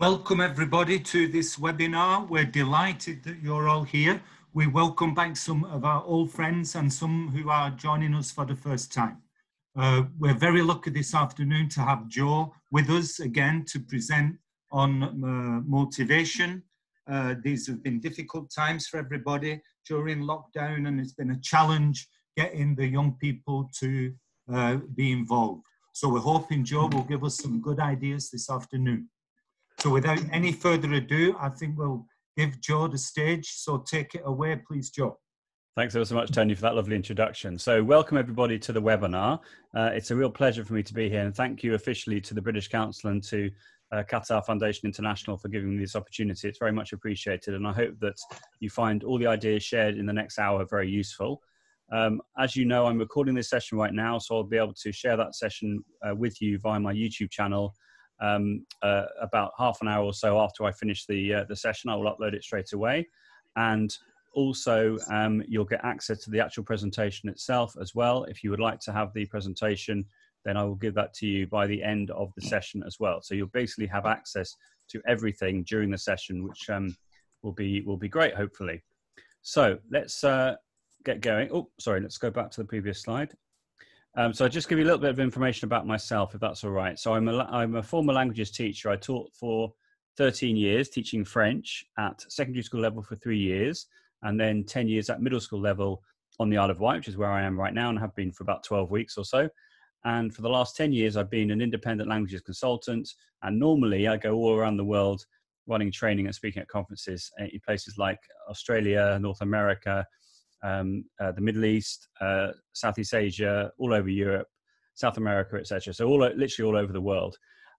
Welcome everybody to this webinar. We're delighted that you're all here. We welcome back some of our old friends and some who are joining us for the first time. Uh, we're very lucky this afternoon to have Joe with us again to present on uh, motivation. Uh, these have been difficult times for everybody during lockdown and it's been a challenge getting the young people to uh, be involved. So we're hoping Joe will give us some good ideas this afternoon. So without any further ado, I think we'll give Joe the stage. So take it away, please, Joe. Thanks ever so much, Tony, for that lovely introduction. So, welcome everybody to the webinar. Uh, it's a real pleasure for me to be here, and thank you officially to the British Council and to uh, Qatar Foundation International for giving me this opportunity. It's very much appreciated, and I hope that you find all the ideas shared in the next hour very useful. Um, as you know, I'm recording this session right now, so I'll be able to share that session uh, with you via my YouTube channel um, uh, about half an hour or so after I finish the uh, the session. I will upload it straight away, and also um, you'll get access to the actual presentation itself as well. If you would like to have the presentation, then I will give that to you by the end of the session as well. So you'll basically have access to everything during the session, which um, will be will be great, hopefully. So let's uh, get going. Oh, sorry, let's go back to the previous slide. Um, so I'll just give you a little bit of information about myself, if that's all right. So I'm a, I'm a former languages teacher. I taught for 13 years, teaching French at secondary school level for three years, and then 10 years at middle school level on the Isle of Wight, which is where I am right now and have been for about 12 weeks or so. And for the last 10 years, I've been an independent languages consultant. And normally I go all around the world running training and speaking at conferences in places like Australia, North America, um, uh, the Middle East, uh, Southeast Asia, all over Europe, South America, etc. So all literally all over the world.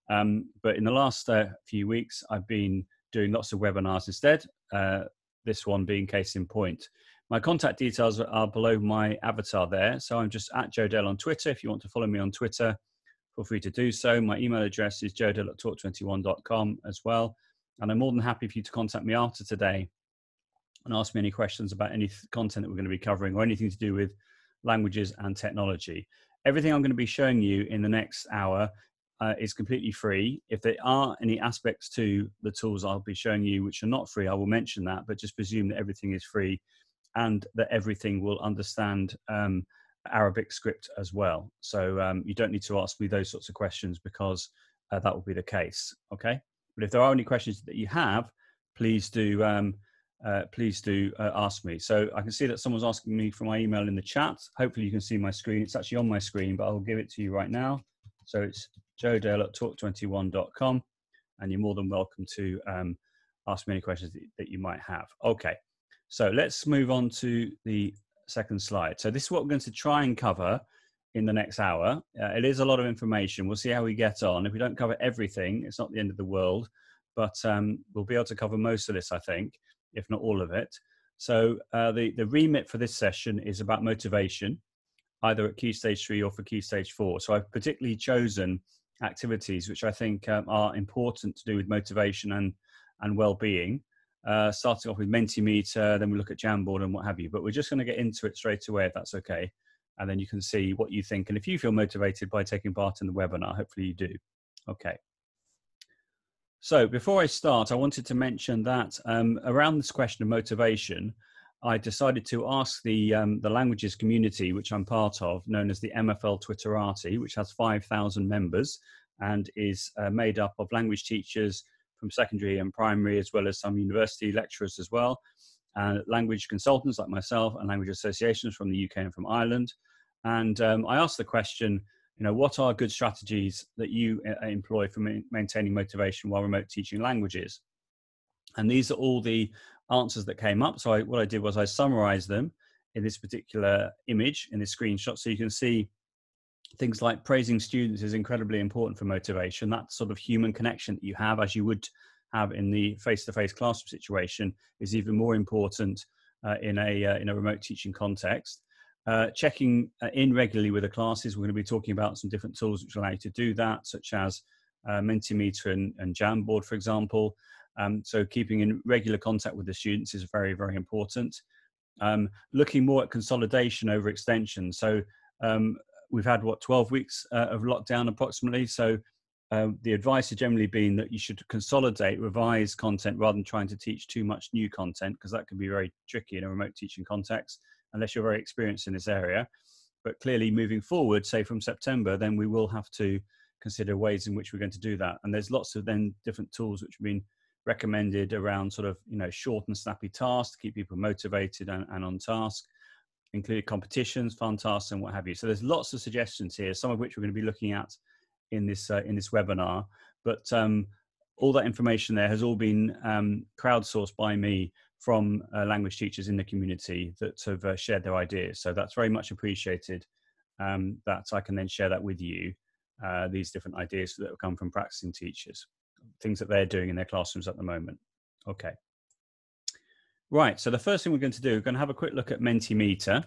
Um, but in the last uh, few weeks, I've been doing lots of webinars instead. Uh, this one being case in point. My contact details are below my avatar there. So I'm just at Joe Dale on Twitter. If you want to follow me on Twitter, feel free to do so. My email address is joedale at talk21.com as well. And I'm more than happy for you to contact me after today and ask me any questions about any content that we're going to be covering or anything to do with languages and technology. Everything I'm going to be showing you in the next hour uh, is completely free. If there are any aspects to the tools I'll be showing you which are not free, I will mention that, but just presume that everything is free and that everything will understand um, Arabic script as well. So um, you don't need to ask me those sorts of questions because uh, that will be the case. Okay. But if there are any questions that you have, please do um, uh, please do uh, ask me. So I can see that someone's asking me for my email in the chat. Hopefully you can see my screen. It's actually on my screen, but I'll give it to you right now. So it's joedale at talk21.com and you're more than welcome to um, ask me any questions that, that you might have. Okay, so let's move on to the second slide. So this is what we're going to try and cover in the next hour. Uh, it is a lot of information. We'll see how we get on. If we don't cover everything, it's not the end of the world, but um, we'll be able to cover most of this, I think if not all of it. So uh, the, the remit for this session is about motivation, either at key stage three or for key stage four. So I've particularly chosen activities which I think um, are important to do with motivation and, and well-being. Uh, starting off with Mentimeter, then we look at Jamboard and what have you. But we're just going to get into it straight away, if that's okay. And then you can see what you think. And if you feel motivated by taking part in the webinar, hopefully you do. Okay. So before I start, I wanted to mention that um, around this question of motivation, I decided to ask the um, the languages community, which I'm part of, known as the MFL Twitterati, which has 5,000 members and is uh, made up of language teachers from secondary and primary, as well as some university lecturers as well, and language consultants like myself, and language associations from the UK and from Ireland. And um, I asked the question you know what are good strategies that you uh, employ for maintaining motivation while remote teaching languages? And these are all the answers that came up. So I, what i did was i summarized them in this particular image in this screenshot so you can see things like praising students is incredibly important for motivation. That sort of human connection that you have as you would have in the face-to-face classroom situation is even more important uh, in a uh, in a remote teaching context uh, checking uh, in regularly with the classes. We're going to be talking about some different tools which allow you to do that, such as uh, Mentimeter and, and Jamboard, for example. Um, so keeping in regular contact with the students is very, very important. Um, looking more at consolidation over extension. So um, we've had what 12 weeks uh, of lockdown approximately. So uh, the advice has generally been that you should consolidate, revise content rather than trying to teach too much new content because that can be very tricky in a remote teaching context unless you're very experienced in this area. But clearly, moving forward, say from September, then we will have to consider ways in which we're going to do that. And there's lots of then different tools which have been recommended around sort of you know short and snappy tasks to keep people motivated and, and on task including competitions fun tasks and what have you so there's lots of suggestions here some of which we're going to be looking at in this uh, in this webinar but um, all that information there has all been um, crowdsourced by me from uh, language teachers in the community that have uh, shared their ideas so that's very much appreciated um, that i can then share that with you uh, these different ideas that have come from practicing teachers things that they're doing in their classrooms at the moment. Okay. Right, so the first thing we're going to do, we're going to have a quick look at Mentimeter.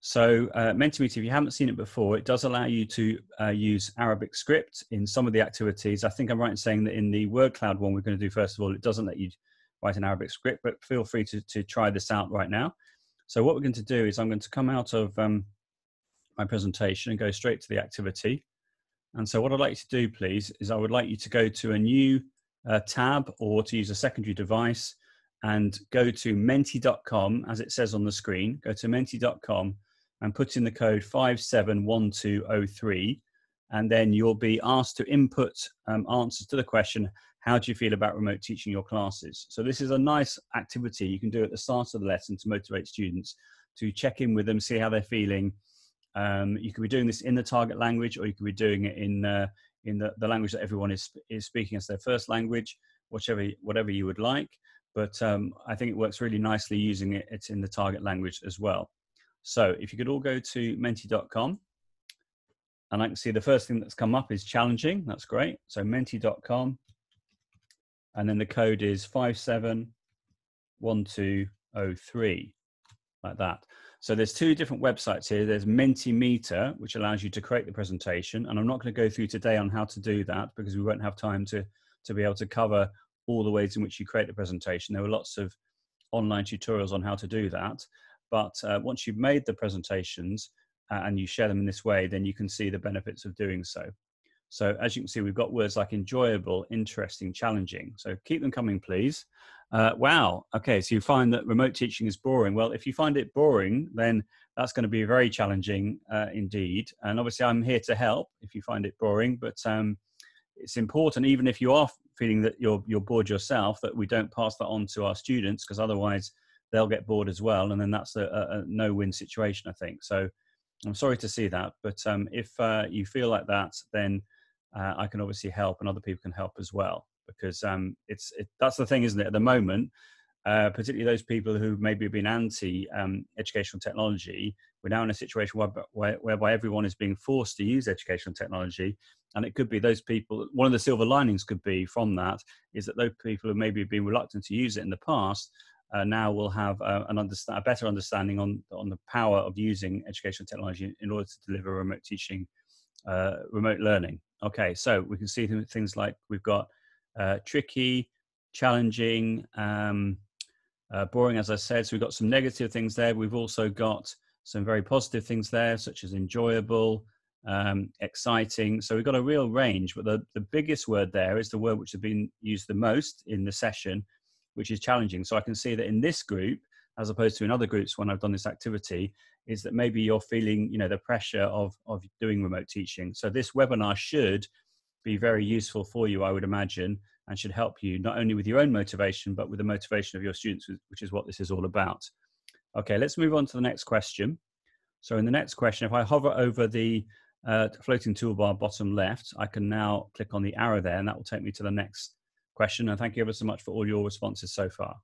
So uh, Mentimeter, if you haven't seen it before, it does allow you to uh, use Arabic script in some of the activities. I think I'm right in saying that in the word cloud one we're going to do first of all, it doesn't let you write an Arabic script, but feel free to, to try this out right now. So what we're going to do is I'm going to come out of um, my presentation and go straight to the activity. And so what I'd like you to do, please, is I would like you to go to a new uh, tab or to use a secondary device and go to menti.com, as it says on the screen. Go to menti.com and put in the code 571203. And then you'll be asked to input um, answers to the question, how do you feel about remote teaching your classes? So this is a nice activity you can do at the start of the lesson to motivate students to check in with them, see how they're feeling, um, you could be doing this in the target language, or you could be doing it in uh, in the, the language that everyone is is speaking as their first language, whichever whatever you would like. But um, I think it works really nicely using it. It's in the target language as well. So if you could all go to menti.com, and I can see the first thing that's come up is challenging. That's great. So menti.com, and then the code is five seven one two oh three, like that. So there's two different websites here. There's Mentimeter, which allows you to create the presentation. And I'm not going to go through today on how to do that because we won't have time to, to be able to cover all the ways in which you create the presentation. There are lots of online tutorials on how to do that. But uh, once you've made the presentations uh, and you share them in this way, then you can see the benefits of doing so. So as you can see, we've got words like enjoyable, interesting, challenging. So keep them coming, please. Uh, wow. Okay. So you find that remote teaching is boring. Well, if you find it boring, then that's going to be very challenging uh, indeed. And obviously, I'm here to help if you find it boring. But um, it's important, even if you are feeling that you're you're bored yourself, that we don't pass that on to our students because otherwise they'll get bored as well, and then that's a, a no-win situation. I think. So I'm sorry to see that, but um, if uh, you feel like that, then uh, I can obviously help, and other people can help as well because um, it's it, that's the thing, isn't it? At the moment, uh, particularly those people who maybe have been anti um, educational technology, we're now in a situation where, where, whereby everyone is being forced to use educational technology. And it could be those people, one of the silver linings could be from that is that those people who maybe have been reluctant to use it in the past uh, now will have uh, an understand, a better understanding on, on the power of using educational technology in order to deliver remote teaching, uh, remote learning. Okay, so we can see things like we've got uh, tricky, challenging, um, uh, boring, as I said. So we've got some negative things there. We've also got some very positive things there, such as enjoyable, um, exciting. So we've got a real range, but the, the biggest word there is the word which has been used the most in the session, which is challenging. So I can see that in this group, as opposed to in other groups when I've done this activity, is that maybe you're feeling, you know, the pressure of, of doing remote teaching. So this webinar should be very useful for you, I would imagine, and should help you not only with your own motivation, but with the motivation of your students, which is what this is all about. Okay, let's move on to the next question. So in the next question, if I hover over the uh, floating toolbar bottom left, I can now click on the arrow there, and that will take me to the next question. And thank you ever so much for all your responses so far.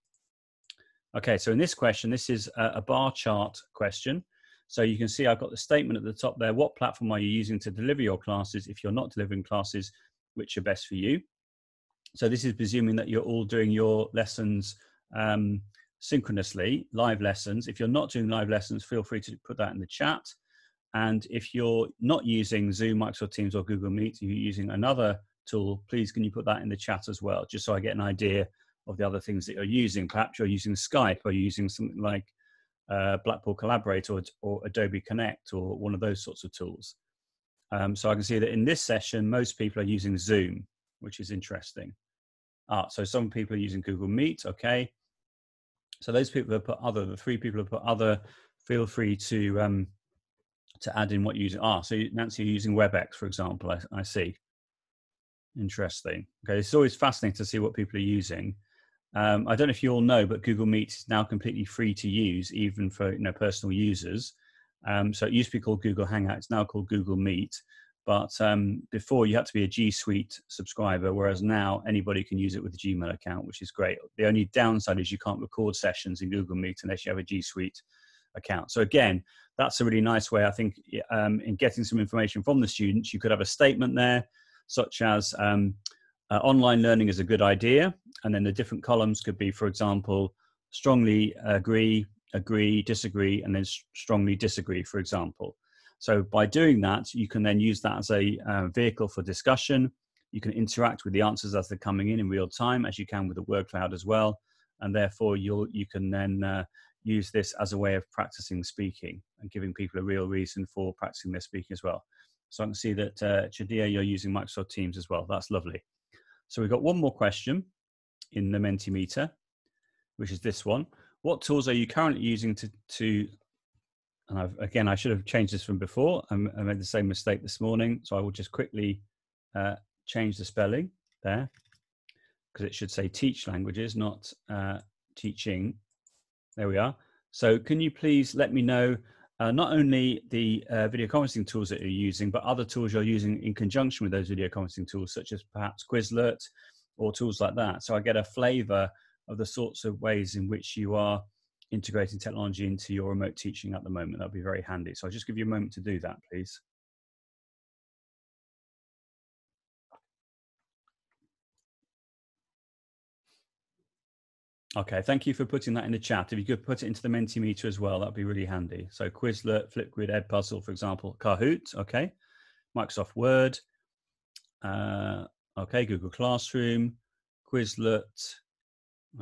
Okay, so in this question, this is a bar chart question. So you can see I've got the statement at the top there. What platform are you using to deliver your classes? If you're not delivering classes, which are best for you? So this is presuming that you're all doing your lessons um, synchronously, live lessons. If you're not doing live lessons, feel free to put that in the chat. And if you're not using Zoom, Microsoft Teams, or Google Meet, you're using another tool, please can you put that in the chat as well, just so I get an idea of the other things that you're using. Perhaps you're using Skype or using something like uh, Blackboard Collaborate or, or Adobe Connect or one of those sorts of tools. Um, so I can see that in this session, most people are using Zoom, which is interesting. Ah, so some people are using Google Meet. Okay. So those people have put other, the three people have put other, feel free to um, to add in what you use. Ah, so Nancy, you're using WebEx, for example. I, I see. Interesting. Okay, it's always fascinating to see what people are using. Um, I don't know if you all know, but Google Meet is now completely free to use, even for you know personal users. Um, so it used to be called Google Hangout. It's now called Google Meet. But um, before you had to be a G Suite subscriber, whereas now anybody can use it with a Gmail account, which is great. The only downside is you can't record sessions in Google Meet unless you have a G Suite account. So again, that's a really nice way. I think um, in getting some information from the students, you could have a statement there, such as um, uh, online learning is a good idea, and then the different columns could be, for example, strongly agree, agree, disagree, and then strongly disagree, for example. So by doing that, you can then use that as a uh, vehicle for discussion. You can interact with the answers as they're coming in in real time, as you can with the word cloud as well. And therefore, you'll you can then uh, use this as a way of practicing speaking and giving people a real reason for practicing their speaking as well. So I can see that uh, Chadia, you're using Microsoft Teams as well. That's lovely. So we've got one more question in the Mentimeter, which is this one. What tools are you currently using to, to and I've, again, I should have changed this from before. I made the same mistake this morning. So I will just quickly uh, change the spelling there because it should say teach languages, not uh, teaching. There we are. So can you please let me know uh, not only the uh, video conferencing tools that you're using, but other tools you're using in conjunction with those video conferencing tools, such as perhaps Quizlet or tools like that. So I get a flavor of the sorts of ways in which you are integrating technology into your remote teaching at the moment. That'd be very handy. So I'll just give you a moment to do that, please. Okay, thank you for putting that in the chat. If you could put it into the Mentimeter as well, that'd be really handy. So Quizlet, Flipgrid, Edpuzzle, for example, Kahoot, okay, Microsoft Word, uh, okay, Google Classroom, Quizlet,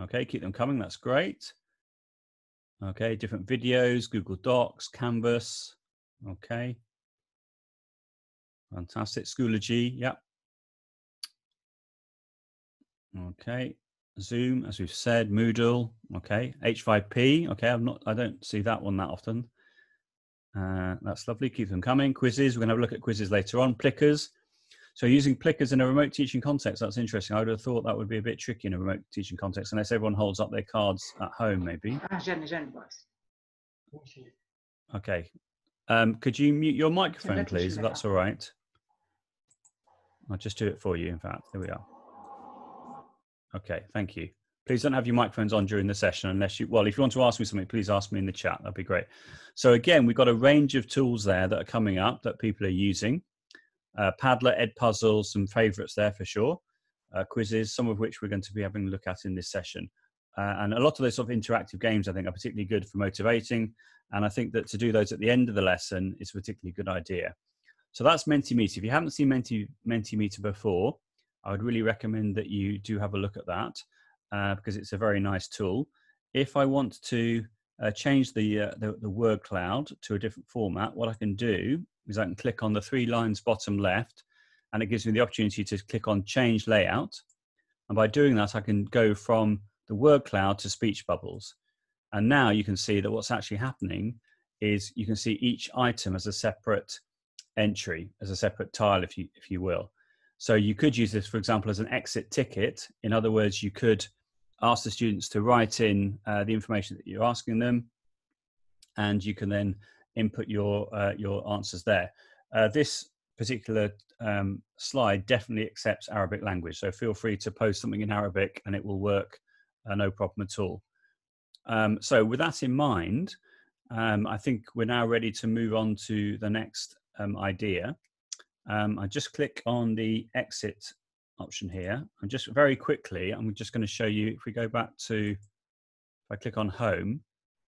okay, keep them coming, that's great. Okay, different videos, Google Docs, Canvas, okay. Fantastic, Schoology, yep. Okay, Zoom, as we've said, Moodle, okay, H5P, okay, I'm not, I don't see that one that often. Uh, that's lovely, keep them coming. Quizizz, we're going to have a look at Quizizz later on. Plickers, so using Plickers in a remote teaching context, that's interesting. I would have thought that would be a bit tricky in a remote teaching context, unless everyone holds up their cards at home, maybe. Ah, okay. Um, could you mute your microphone, please, if that's all right? I'll just do it for you, in fact. There we are. Okay, thank you. Please don't have your microphones on during the session unless you, well, if you want to ask me something, please ask me in the chat. That'd be great. So again, we've got a range of tools there that are coming up that people are using. Uh, Padlet, Edpuzzle, some favorites there for sure. Uh, quizzes, some of which we're going to be having a look at in this session. Uh, and a lot of those sort of interactive games, I think, are particularly good for motivating. And I think that to do those at the end of the lesson is a particularly good idea. So that's Mentimeter. If you haven't seen Menti, Mentimeter before, I would really recommend that you do have a look at that uh, because it's a very nice tool. If I want to uh, change the, uh, the, the word cloud to a different format, what I can do is I can click on the three lines bottom left, and it gives me the opportunity to click on Change Layout. And by doing that, I can go from the word cloud to speech bubbles. And now you can see that what's actually happening is you can see each item as a separate entry, as a separate tile, if you if you will. So you could use this, for example, as an exit ticket. In other words, you could ask the students to write in uh, the information that you're asking them, and you can then input your uh, your answers there. Uh, this particular um, slide definitely accepts Arabic language, so feel free to post something in Arabic, and it will work uh, no problem at all. Um, so with that in mind, um, I think we're now ready to move on to the next um, idea. Um, I just click on the exit option here. And just very quickly, I'm just going to show you, if we go back to, if I click on home,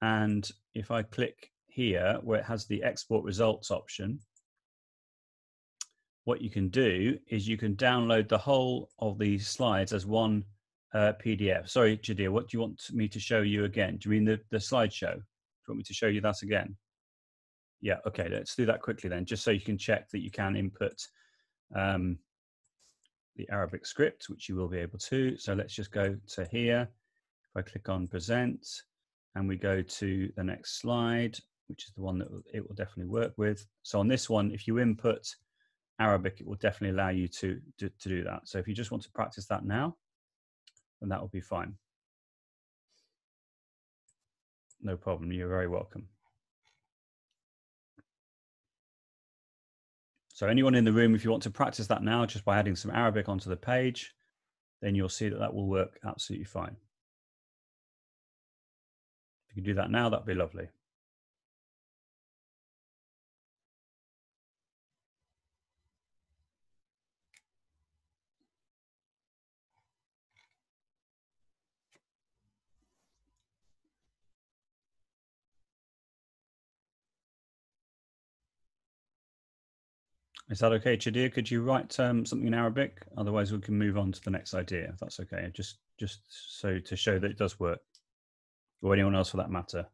and if I click here where it has the export results option, what you can do is you can download the whole of these slides as one uh, PDF. Sorry, Jadir, what do you want me to show you again? Do you mean the, the slideshow? Do you want me to show you that again? Yeah, okay, let's do that quickly then, just so you can check that you can input um, the Arabic script, which you will be able to. So let's just go to here. If I click on present and we go to the next slide, which is the one that it will definitely work with. So on this one, if you input Arabic, it will definitely allow you to, to, to do that. So if you just want to practice that now, then that will be fine. No problem, you're very welcome. So anyone in the room, if you want to practice that now, just by adding some Arabic onto the page, then you'll see that that will work absolutely fine. If you can do that now, that'd be lovely. Is that okay, Chadir? Could you write um, something in Arabic? Otherwise, we can move on to the next idea. If that's okay, just just so to show that it does work, or anyone else for that matter.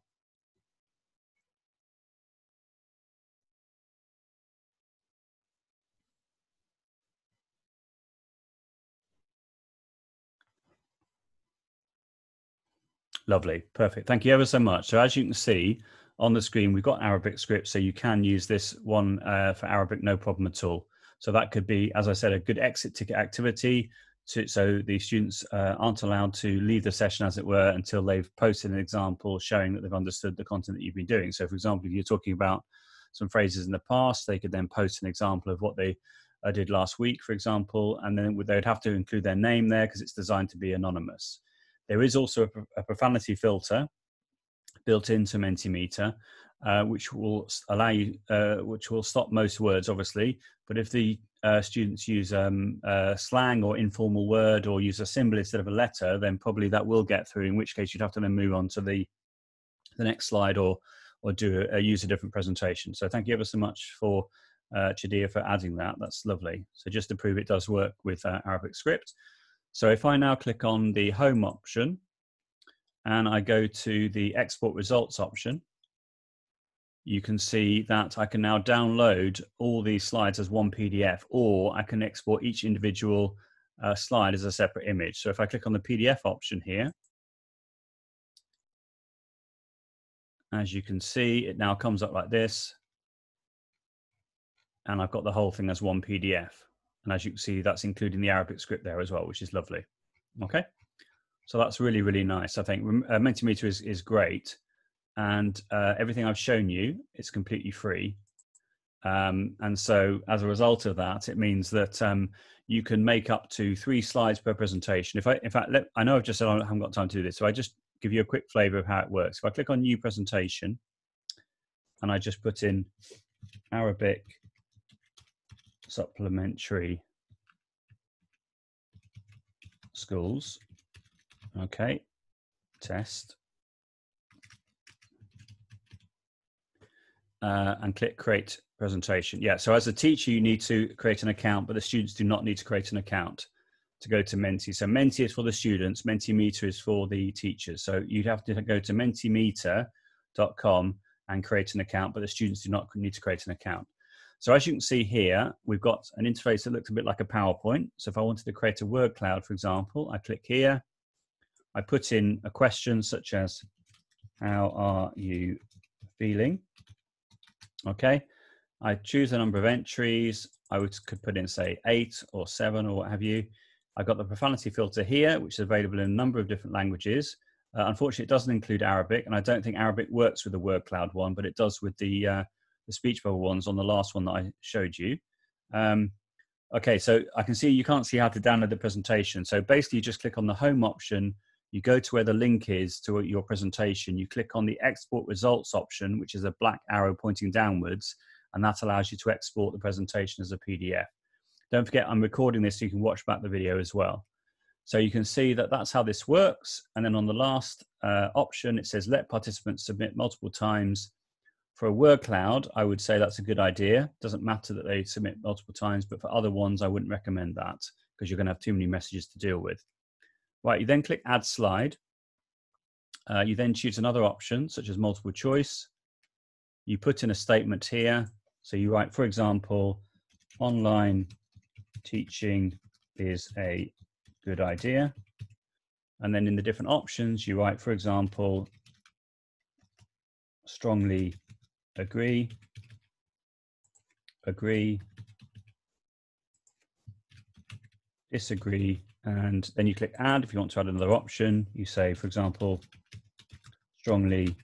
Lovely, perfect. Thank you ever so much. So as you can see, on the screen, we've got Arabic script, so you can use this one uh, for Arabic, no problem at all. So that could be, as I said, a good exit ticket activity. To, so the students uh, aren't allowed to leave the session, as it were, until they've posted an example showing that they've understood the content that you've been doing. So, for example, if you're talking about some phrases in the past, they could then post an example of what they uh, did last week, for example, and then they'd have to include their name there because it's designed to be anonymous. There is also a profanity filter built into Mentimeter, uh, which will allow you, uh, which will stop most words, obviously. But if the uh, students use um, slang or informal word or use a symbol instead of a letter, then probably that will get through. In which case, you'd have to then move on to the the next slide or or do a, use a different presentation. So thank you ever so much for uh, Chadia for adding that. That's lovely. So just to prove it does work with uh, Arabic script. So if I now click on the home option and I go to the export results option, you can see that I can now download all these slides as one PDF, or I can export each individual uh, slide as a separate image. So if I click on the PDF option here, as you can see, it now comes up like this. And I've got the whole thing as one PDF. And as you can see, that's including the Arabic script there as well, which is lovely. Okay. So that's really, really nice. I think uh, Mentimeter is, is great. And uh, everything I've shown you, it's completely free. Um, and so as a result of that, it means that um, you can make up to three slides per presentation. If I, in fact, let, I know I've just said I haven't got time to do this, so I just give you a quick flavor of how it works. If I click on new presentation and I just put in Arabic supplementary schools, Okay, test. Uh, and click create presentation. Yeah, so as a teacher, you need to create an account, but the students do not need to create an account to go to Menti. So Menti is for the students, Mentimeter is for the teachers. So you'd have to go to mentimeter.com and create an account, but the students do not need to create an account. So as you can see here, we've got an interface that looks a bit like a PowerPoint. So if I wanted to create a word cloud, for example, I click here, I put in a question such as, how are you feeling? Okay, I choose a number of entries. I would, could put in say eight or seven or what have you. I've got the profanity filter here, which is available in a number of different languages. Uh, unfortunately, it doesn't include Arabic, and I don't think Arabic works with the word cloud one, but it does with the, uh, the speech bubble ones on the last one that I showed you. Um, okay, so I can see you can't see how to download the presentation. So basically, you just click on the home option you go to where the link is to your presentation, you click on the export results option, which is a black arrow pointing downwards, and that allows you to export the presentation as a PDF. Don't forget, I'm recording this so you can watch back the video as well. So you can see that that's how this works. And then on the last uh, option, it says let participants submit multiple times. For a word cloud, I would say that's a good idea. Doesn't matter that they submit multiple times, but for other ones, I wouldn't recommend that because you're going to have too many messages to deal with. Right, you then click Add Slide. Uh, you then choose another option, such as multiple choice. you put in a statement here. So you write, for example, online teaching is a good idea. And then in the different options, you write, for example, strongly agree, agree, disagree, and then you click add. If you want to add another option, you say, for example, strongly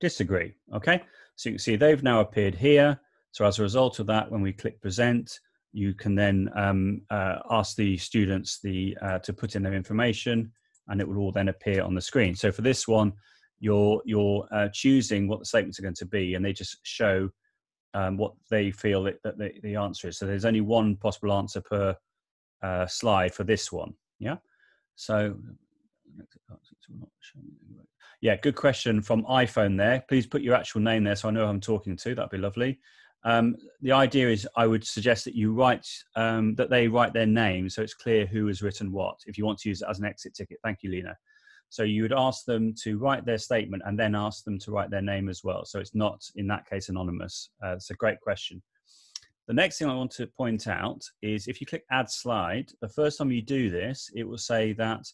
disagree. Okay, so you can see they've now appeared here. So as a result of that, when we click present, you can then um, uh, ask the students the uh, to put in their information, and it will all then appear on the screen. So for this one, you're you're uh, choosing what the statements are going to be, and they just show um, what they feel that, that the, the, answer is. So there's only one possible answer per uh, slide for this one. Yeah. So yeah, good question from iPhone there. Please put your actual name there so I know who I'm talking to. That'd be lovely. Um, the idea is I would suggest that you write um, that they write their name so it's clear who has written what if you want to use it as an exit ticket. Thank you, Lena. So you would ask them to write their statement and then ask them to write their name as well. So it's not in that case anonymous. Uh, it's a great question. The next thing I want to point out is if you click add slide, the first time you do this, it will say that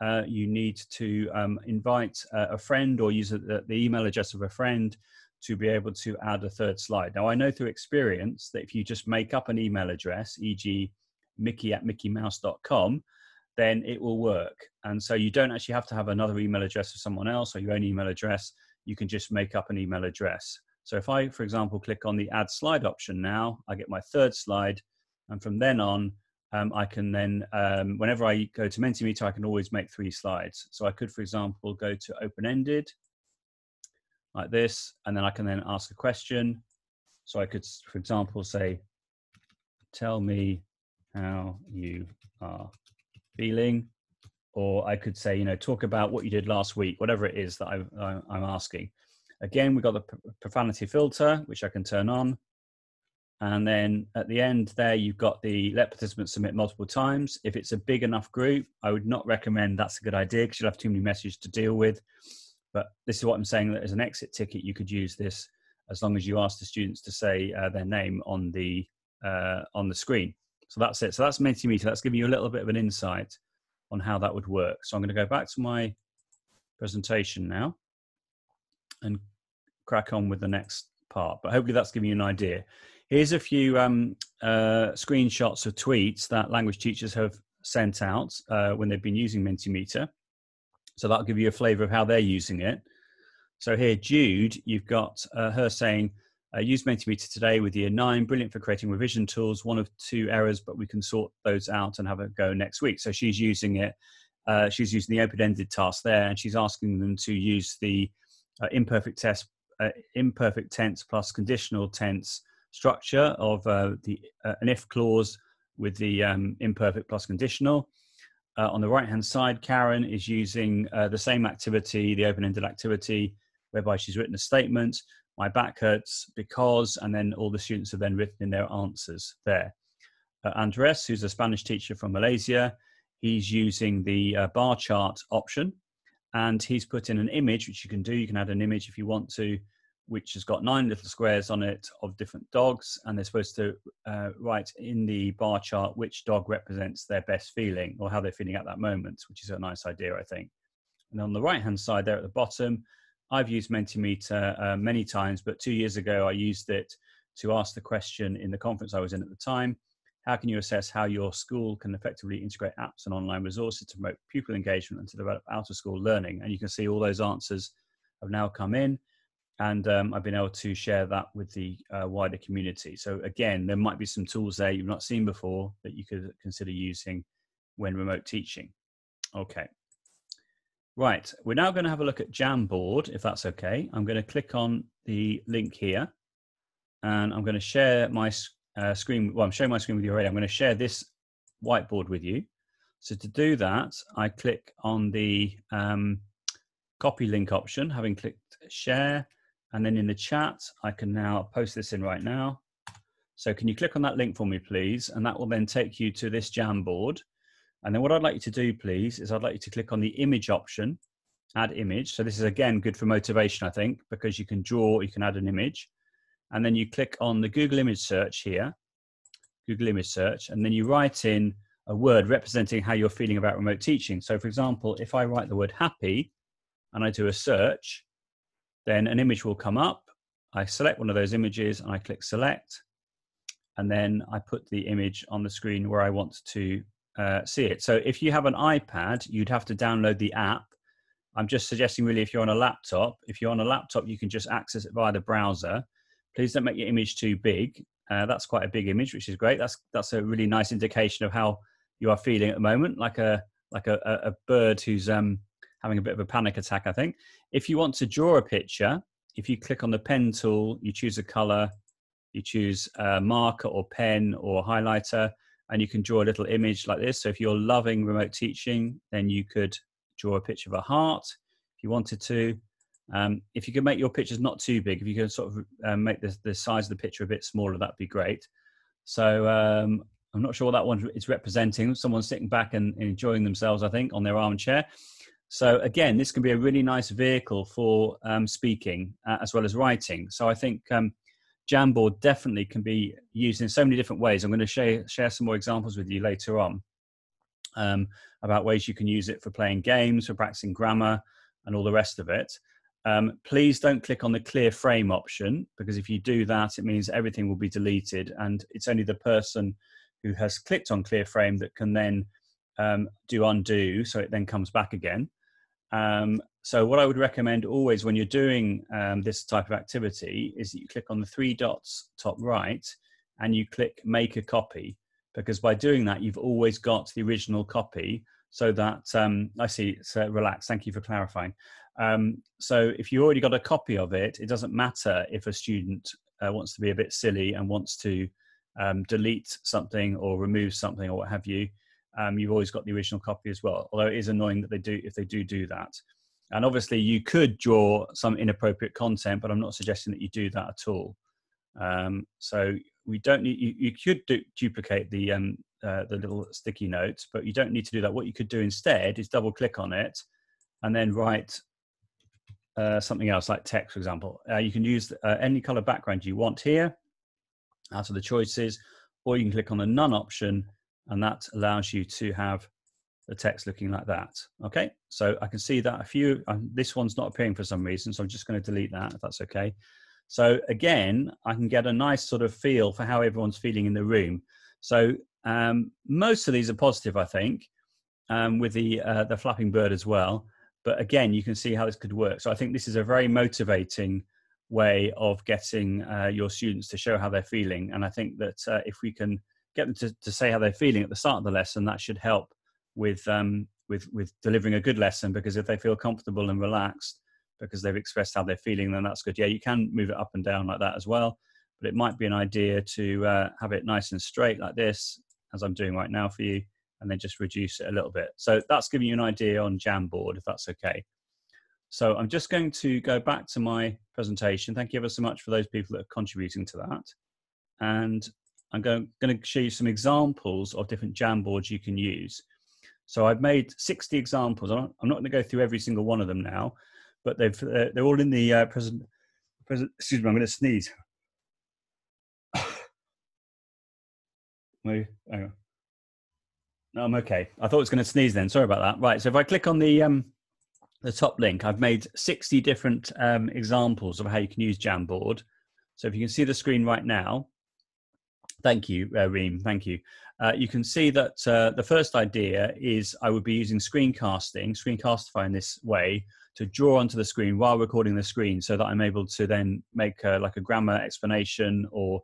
uh, you need to um, invite uh, a friend or use a, the email address of a friend to be able to add a third slide. Now, I know through experience that if you just make up an email address, e.g., mickey at mickeymouse.com, then it will work. And so you don't actually have to have another email address of someone else or your own email address. You can just make up an email address. So if I, for example, click on the add slide option now, I get my third slide. And from then on, um, I can then, um, whenever I go to Mentimeter, I can always make three slides. So I could, for example, go to open-ended like this, and then I can then ask a question. So I could, for example, say, tell me how you are feeling. Or I could say, you know, talk about what you did last week, whatever it is that I, I, am asking. Again, we've got the profanity filter, which I can turn on. And then at the end there, you've got the let participants submit multiple times. If it's a big enough group, I would not recommend that's a good idea because you'll have too many messages to deal with. But this is what I'm saying that as an exit ticket, you could use this as long as you ask the students to say uh, their name on the uh, on the screen. So that's it. So that's Mentimeter. That's giving you a little bit of an insight on how that would work. So I'm going to go back to my presentation now and crack on with the next part. But hopefully that's giving you an idea. Here's a few um, uh, screenshots of tweets that language teachers have sent out uh, when they've been using Mentimeter. So that'll give you a flavor of how they're using it. So here, Jude, you've got uh, her saying, uh, use Mentimeter today with year nine, brilliant for creating revision tools, one of two errors, but we can sort those out and have a go next week. So she's using it, uh, she's using the open-ended task there, and she's asking them to use the uh, imperfect test, uh, imperfect tense plus conditional tense structure of uh, the uh, an if clause with the um, imperfect plus conditional. Uh, on the right hand side, Karen is using uh, the same activity, the open ended activity, whereby she's written a statement. My back hurts because, and then all the students have then written in their answers there. Uh, Andres, who's a Spanish teacher from Malaysia, he's using the bar chart option and he's put in an image, which you can do. You can add an image if you want to, which has got nine little squares on it of different dogs, and they're supposed to uh, write in the bar chart which dog represents their best feeling or how they're feeling at that moment, which is a nice idea, I think. And on the right hand side, there at the bottom, I've used Mentimeter uh, many times, but two years ago I used it to ask the question in the conference I was in at the time how can you assess how your school can effectively integrate apps and online resources to promote pupil engagement and to develop out of school learning? And you can see all those answers have now come in and um, I've been able to share that with the uh, wider community. So again, there might be some tools there you've not seen before that you could consider using when remote teaching. Okay. Right, we're now going to have a look at Jamboard, if that's okay. I'm going to click on the link here, and I'm going to share my uh, screen. Well, I'm showing my screen with you already. I'm going to share this whiteboard with you. So to do that, I click on the um, copy link option, having clicked share, and then in the chat, I can now post this in right now. So can you click on that link for me, please? And that will then take you to this Jamboard. And then what I'd like you to do, please, is I'd like you to click on the image option add image. So this is again good for motivation, I think, because you can draw, you can add an image. And then you click on the Google image search here, Google image search, and then you write in a word representing how you're feeling about remote teaching. So for example, if I write the word happy and I do a search, then an image will come up. I select one of those images and I click select. And then I put the image on the screen where I want to uh, see it. So if you have an iPad, you'd have to download the app. I'm just suggesting really if you're on a laptop, if you're on a laptop, you can just access it via the browser. Please don't make your image too big. Uh, that's quite a big image, which is great. That's that's a really nice indication of how you are feeling at the moment, like a like a, a bird who's um, having a bit of a panic attack. I think. If you want to draw a picture, if you click on the pen tool, you choose a color, you choose a marker or pen or highlighter, and you can draw a little image like this. So if you're loving remote teaching, then you could draw a picture of a heart if you wanted to. Um, if you could make your pictures not too big, if you could sort of um, make the, the size of the picture a bit smaller, that'd be great. So um, I'm not sure what that one is representing. Someone sitting back and, and enjoying themselves, I think, on their armchair. So again, this can be a really nice vehicle for um, speaking uh, as well as writing. So I think um, Jamboard definitely can be used in so many different ways. I'm going to share share some more examples with you later on um, about ways you can use it for playing games, for practicing grammar, and all the rest of it. Um, please don't click on the clear frame option because if you do that, it means everything will be deleted, and it's only the person who has clicked on clear frame that can then um, do undo, so it then comes back again. Um, so what I would recommend always when you're doing um, this type of activity is that you click on the three dots top right and you click make a copy because by doing that you've always got the original copy so that um, I see so relax thank you for clarifying um, so if you already got a copy of it it doesn't matter if a student uh, wants to be a bit silly and wants to um, delete something or remove something or what have you um, you've always got the original copy as well. Although it is annoying that they do if they do do that. And obviously, you could draw some inappropriate content, but I'm not suggesting that you do that at all. Um, so we don't need you, you could du- duplicate the um, uh, the little sticky notes, but you don't need to do that. What you could do instead is double click on it and then write uh, something else like text, for example. Uh, you can use uh, any color background you want here out of the choices, or you can click on the none option and that allows you to have the text looking like that. Okay, so I can see that a few, um, this one's not appearing for some reason, so I'm just going to delete that if that's okay. So again, I can get a nice sort of feel for how everyone's feeling in the room. So um, most of these are positive, I think, um, with the uh, the flapping bird as well. But again, you can see how this could work. So I think this is a very motivating way of getting uh, your students to show how they're feeling. And I think that uh, if we can get them to, to say how they're feeling at the start of the lesson. That should help with um, with with delivering a good lesson because if they feel comfortable and relaxed because they've expressed how they're feeling, then that's good. Yeah, you can move it up and down like that as well, but it might be an idea to uh, have it nice and straight like this, as I'm doing right now for you, and then just reduce it a little bit. So that's giving you an idea on Jamboard, if that's okay. So I'm just going to go back to my presentation. Thank you ever so much for those people that are contributing to that. And I'm going, going to show you some examples of different Jamboards you can use. So I've made 60 examples. I'm not, going to go through every single one of them now, but they've, they're all in the uh, present, present, excuse me, I'm going to sneeze. Maybe, hang on. No, I'm okay. I thought it was going to sneeze then. Sorry about that. Right. So if I click on the um, the top link, I've made 60 different um, examples of how you can use Jamboard. So if you can see the screen right now, Thank you, uh, Reem. Thank you. Uh, you can see that uh, the first idea is I would be using screencasting, screencastify in this way to draw onto the screen while recording the screen so that I'm able to then make uh, like a grammar explanation or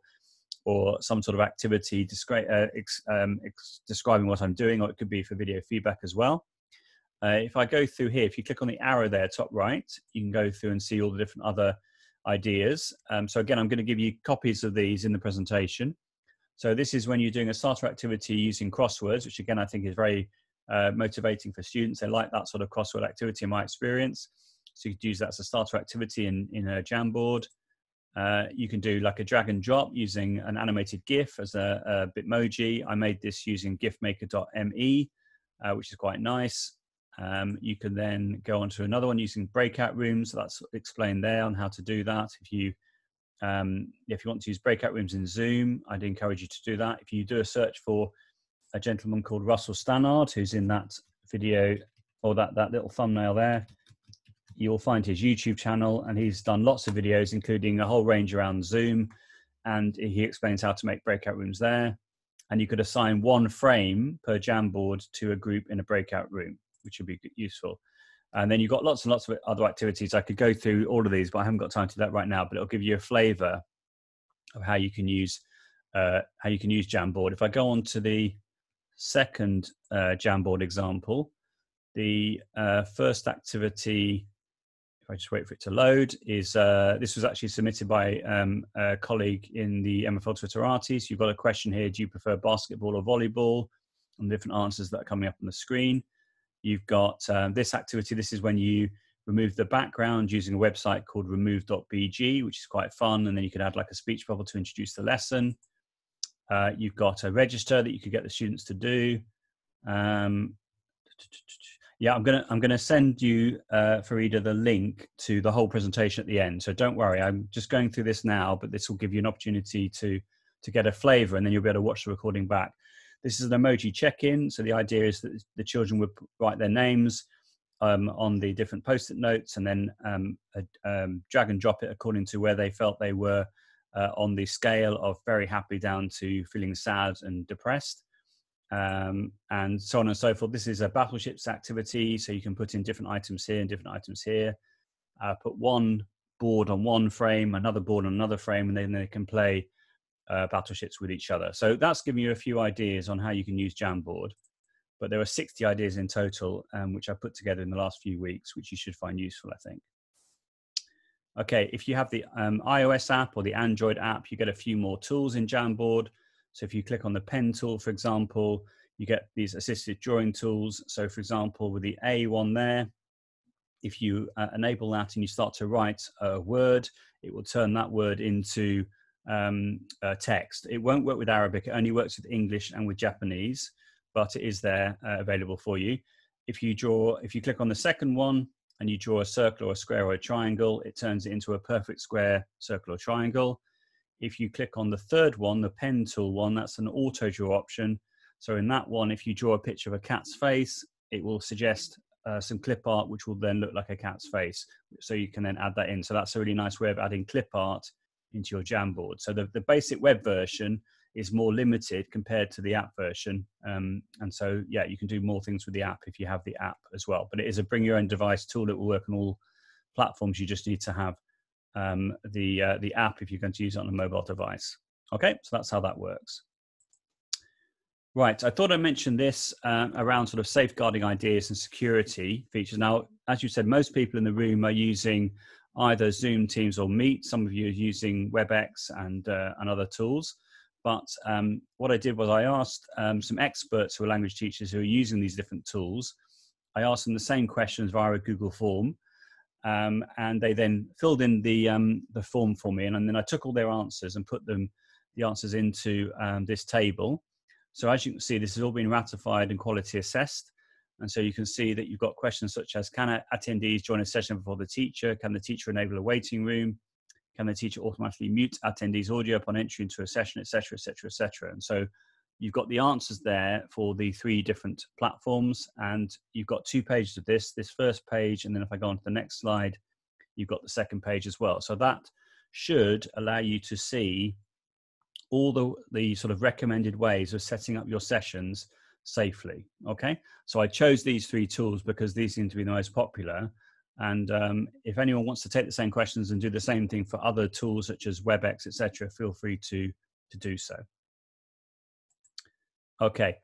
or some sort of activity descri- uh, ex- um, ex- describing what I'm doing, or it could be for video feedback as well. Uh, if I go through here, if you click on the arrow there, top right, you can go through and see all the different other ideas. Um, so again, I'm going to give you copies of these in the presentation. So this is when you're doing a starter activity using crosswords, which again I think is very uh, motivating for students. They like that sort of crossword activity in my experience. So you could use that as a starter activity in, in a Jamboard. Uh, you can do like a drag and drop using an animated GIF as a, a Bitmoji. I made this using gifmaker.me, uh, which is quite nice. Um, you can then go on to another one using breakout rooms. That's explained there on how to do that. If you um, if you want to use breakout rooms in Zoom, I'd encourage you to do that. If you do a search for a gentleman called Russell Stannard, who's in that video or that, that little thumbnail there, you'll find his YouTube channel and he's done lots of videos, including a whole range around Zoom. And he explains how to make breakout rooms there. And you could assign one frame per Jamboard to a group in a breakout room, which would be useful. And then you've got lots and lots of other activities. I could go through all of these, but I haven't got time to do that right now. But it'll give you a flavour of how you can use uh, how you can use Jamboard. If I go on to the second uh, Jamboard example, the uh, first activity, I just wait for it to load, is uh, this was actually submitted by um, a colleague in the MFL Twitterati. So you've got a question here: Do you prefer basketball or volleyball? And different answers that are coming up on the screen. You've got um, this activity. This is when you remove the background using a website called remove.bg, which is quite fun. And then you can add like a speech bubble to introduce the lesson. Uh, you've got a register that you could get the students to do. Um, yeah, I'm gonna I'm gonna send you uh, Farida the link to the whole presentation at the end. So don't worry, I'm just going through this now, but this will give you an opportunity to to get a flavour, and then you'll be able to watch the recording back. This is an emoji check-in. So the idea is that the children would write their names um, on the different post-it notes and then um, um, drag and drop it according to where they felt they were uh, on the scale of very happy down to feeling sad and depressed. Um, and so on and so forth. This is a battleships activity, so you can put in different items here and different items here. Uh, put one board on one frame, another board on another frame, and then they can play uh, battleships with each other. So that's giving you a few ideas on how you can use Jamboard. But there are 60 ideas in total, um, which I put together in the last few weeks, which you should find useful, I think. Okay, if you have the um, iOS app or the Android app, you get a few more tools in Jamboard. So if you click on the pen tool, for example, you get these assisted drawing tools. So for example, with the A one there, if you uh, enable that and you start to write a word, it will turn that word into um, uh, text. It won't work with Arabic. It only works with English and with Japanese, but it is there uh, available for you. If you draw, if you click on the second one and you draw a circle or a square or a triangle, it turns it into a perfect square, circle or triangle. If you click on the third one, the pen tool one, that's an auto draw option. So in that one, if you draw a picture of a cat's face, it will suggest uh, some clip art, which will then look like a cat's face. So you can then add that in. So that's a really nice way of adding clip art into your Jamboard. So the, the basic web version is more limited compared to the app version. Um, and so, yeah, you can do more things with the app if you have the app as well. But it is a bring your own device tool that will work on all platforms. You just need to have um, the, uh, the app if you're going to use it on a mobile device. Okay, so that's how that works. Right, I thought I'd mention this uh, around sort of safeguarding ideas and security features. Now, as you said, most people in the room are using either Zoom, Teams, or Meet. Some of you are using WebEx and, uh, and other tools. But um, what I did was I asked um, some experts who are language teachers who are using these different tools, I asked them the same questions via a Google form. Um, and they then filled in the, um, the form for me. And, and, then I took all their answers and put them, the answers into um, this table. So as you can see, this has all been ratified and quality assessed. And so you can see that you've got questions such as can attendees join a session before the teacher? Can the teacher enable a waiting room? Can the teacher automatically mute attendees' audio upon entry into a session, etc., etc., etc.? And so you've got the answers there for the three different platforms, and you've got two pages of this. This first page, and then if I go on to the next slide, you've got the second page as well. So that should allow you to see all the the sort of recommended ways of setting up your sessions safely. Okay, so I chose these three tools because these seem to be the most popular. And um, if anyone wants to take the same questions and do the same thing for other tools such as WebEx, etc., feel free to to do so. Okay,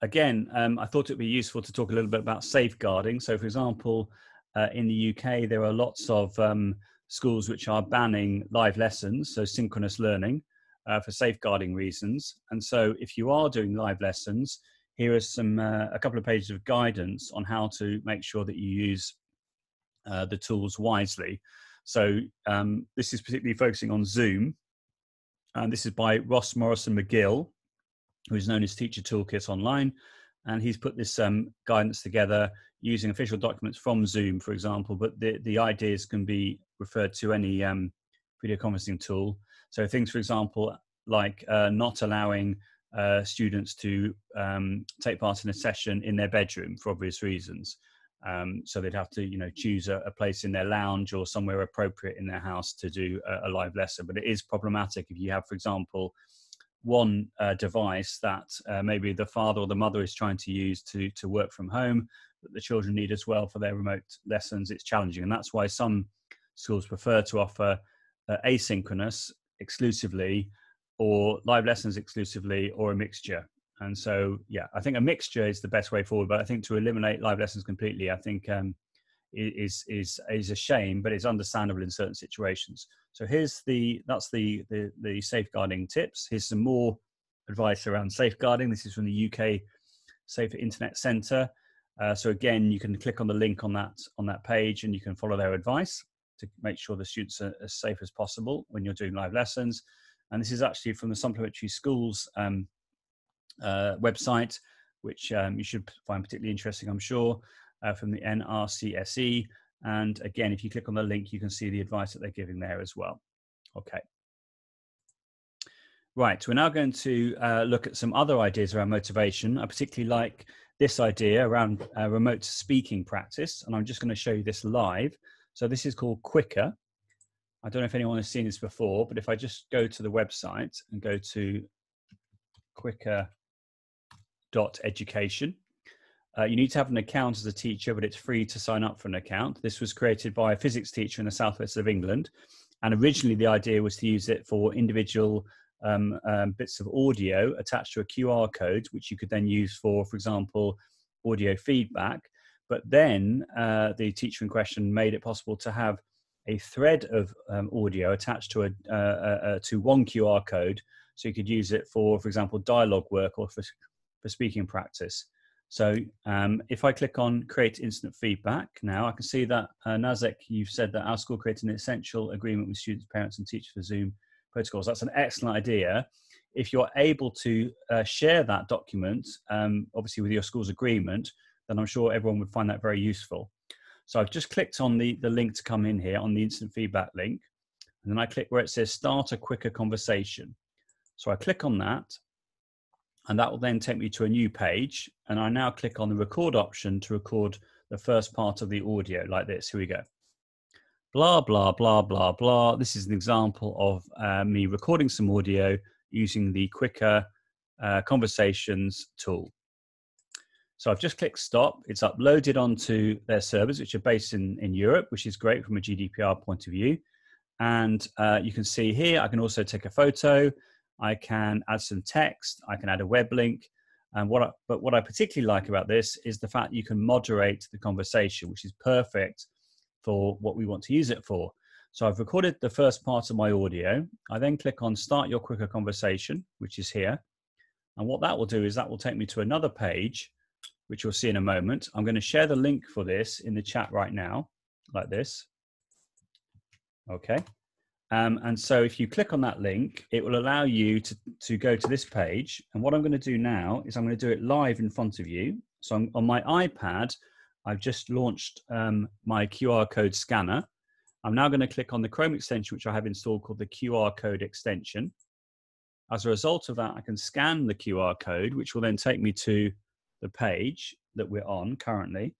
again, um, I thought it would be useful to talk a little bit about safeguarding. So, for example, uh, in the UK, there are lots of um, schools which are banning live lessons, so synchronous learning, uh, for safeguarding reasons. And so, if you are doing live lessons, here are some uh, a couple of pages of guidance on how to make sure that you use uh, the tools wisely. So um, this is particularly focusing on Zoom, and this is by Ross Morrison McGill, who is known as Teacher Toolkit Online. and he's put this um, guidance together using official documents from Zoom, for example. But the the ideas can be referred to any um, video conferencing tool. So things, for example, like uh, not allowing uh, students to um, take part in a session in their bedroom for obvious reasons. Um, so they'd have to, you know, choose a, a, place in their lounge or somewhere appropriate in their house to do a, a live lesson. But it is problematic if you have, for example, one uh, device that uh, maybe the father or the mother is trying to use to to work from home that the children need as well for their remote lessons. It's challenging, and that's why some schools prefer to offer uh, asynchronous exclusively or live lessons exclusively or a mixture and so yeah i think a mixture is the best way forward but i think to eliminate live lessons completely i think um, is is is a shame but it's understandable in certain situations. So here's the that's the the, the safeguarding tips. Here's some more advice around safeguarding. This is from the uk safer internet center uh, so again you can click on the link on that on that page and you can follow their advice to make sure the students are as safe as possible when you're doing live lessons. And this is actually from the Supplementary Schools um, uh, website, which um, you should find particularly interesting, I'm sure, uh, from the NRCSE. And again, if you click on the link, you can see the advice that they're giving there as well. Okay. Right, we're now going to uh, look at some other ideas around motivation. I particularly like this idea around uh, remote speaking practice, and I'm just going to show you this live. So this is called QWIQR, I don't know if anyone has seen this before, but if I just go to the website and go to qwiqr.education, uh, you need to have an account as a teacher, but it's free to sign up for an account. This was created by a physics teacher in the southwest of England. And originally, the idea was to use it for individual um, um, bits of audio attached to a QR code, which you could then use for, for example, audio feedback. But then uh, the teacher in question made it possible to have a thread of um, audio attached to a uh, uh, uh, to one QR code, so you could use it for, for example, dialogue work or for for speaking practice. So um, if I click on create instant feedback now, I can see that uh, Nazek, you've said that our school created an essential agreement with students, parents, and teachers for Zoom protocols. That's an excellent idea. If you're able to uh, share that document, um, obviously with your school's agreement, then I'm sure everyone would find that very useful. So I've just clicked on the, the link to come in here on the instant feedback link. And then I click where it says start a QWIQR conversation. So I click on that and that will then take me to a new page. And I now click on the record option to record the first part of the audio like this. Here we go. Blah, blah, blah, blah, blah. This is an example of uh, me recording some audio using the QWIQR uh, conversations tool. So I've just clicked stop. It's uploaded onto their servers, which are based in, in Europe, which is great from a GDPR point of view. And uh, you can see here, I can also take a photo. I can add some text. I can add a web link. And what I, but what I particularly like about this is the fact you can moderate the conversation, which is perfect for what we want to use it for. So I've recorded the first part of my audio. I then click on start your QWIQR conversation, which is here. And what that will do is that will take me to another page which you'll see in a moment. I'm going to share the link for this in the chat right now, like this. Okay. Um, and so if you click on that link, it will allow you to, to go to this page. And what I'm going to do now is I'm going to do it live in front of you. So I'm, on my iPad, I've just launched um, my QR code scanner. I'm now going to click on the Chrome extension, which I have installed called the QR code extension. As a result of that, I can scan the QR code, which will then take me to the page that we're on currently,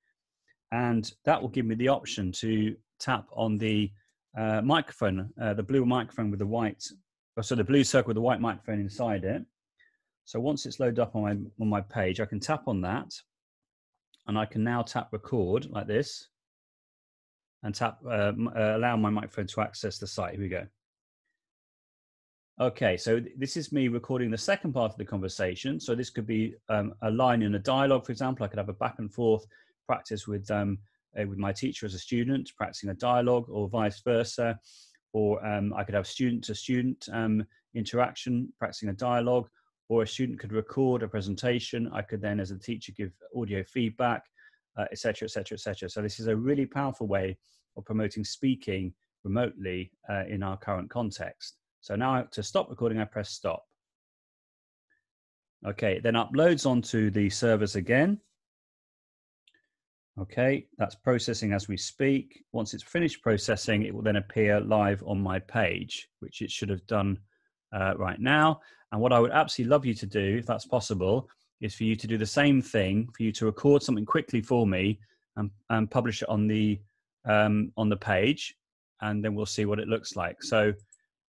and that will give me the option to tap on the uh, microphone, uh, the blue microphone with the white, oh, so the blue circle with the white microphone inside it. So once it's loaded up on my on my page, I can tap on that, and I can now tap record like this, and tap uh, uh allow my microphone to access the site. Here we go. Okay, so this is me recording the second part of the conversation. So this could be um, a line in a dialogue, for example. I could have a back and forth practice with um, with my teacher as a student, practicing a dialogue, or vice versa. Or um, I could have student to student um, interaction, practicing a dialogue. Or a student could record a presentation. I could then, as a teacher, give audio feedback, etc., etc., etc. So this is a really powerful way of promoting speaking remotely uh, in our current context. So now to stop recording, I press stop. Okay, then uploads onto the servers again. Okay, that's processing as we speak. Once it's finished processing, it will then appear live on my page, which it should have done uh, right now. And what I would absolutely love you to do, if that's possible, is for you to do the same thing, for you to record something quickly for me and, and publish it on the um, on the page, and then we'll see what it looks like. So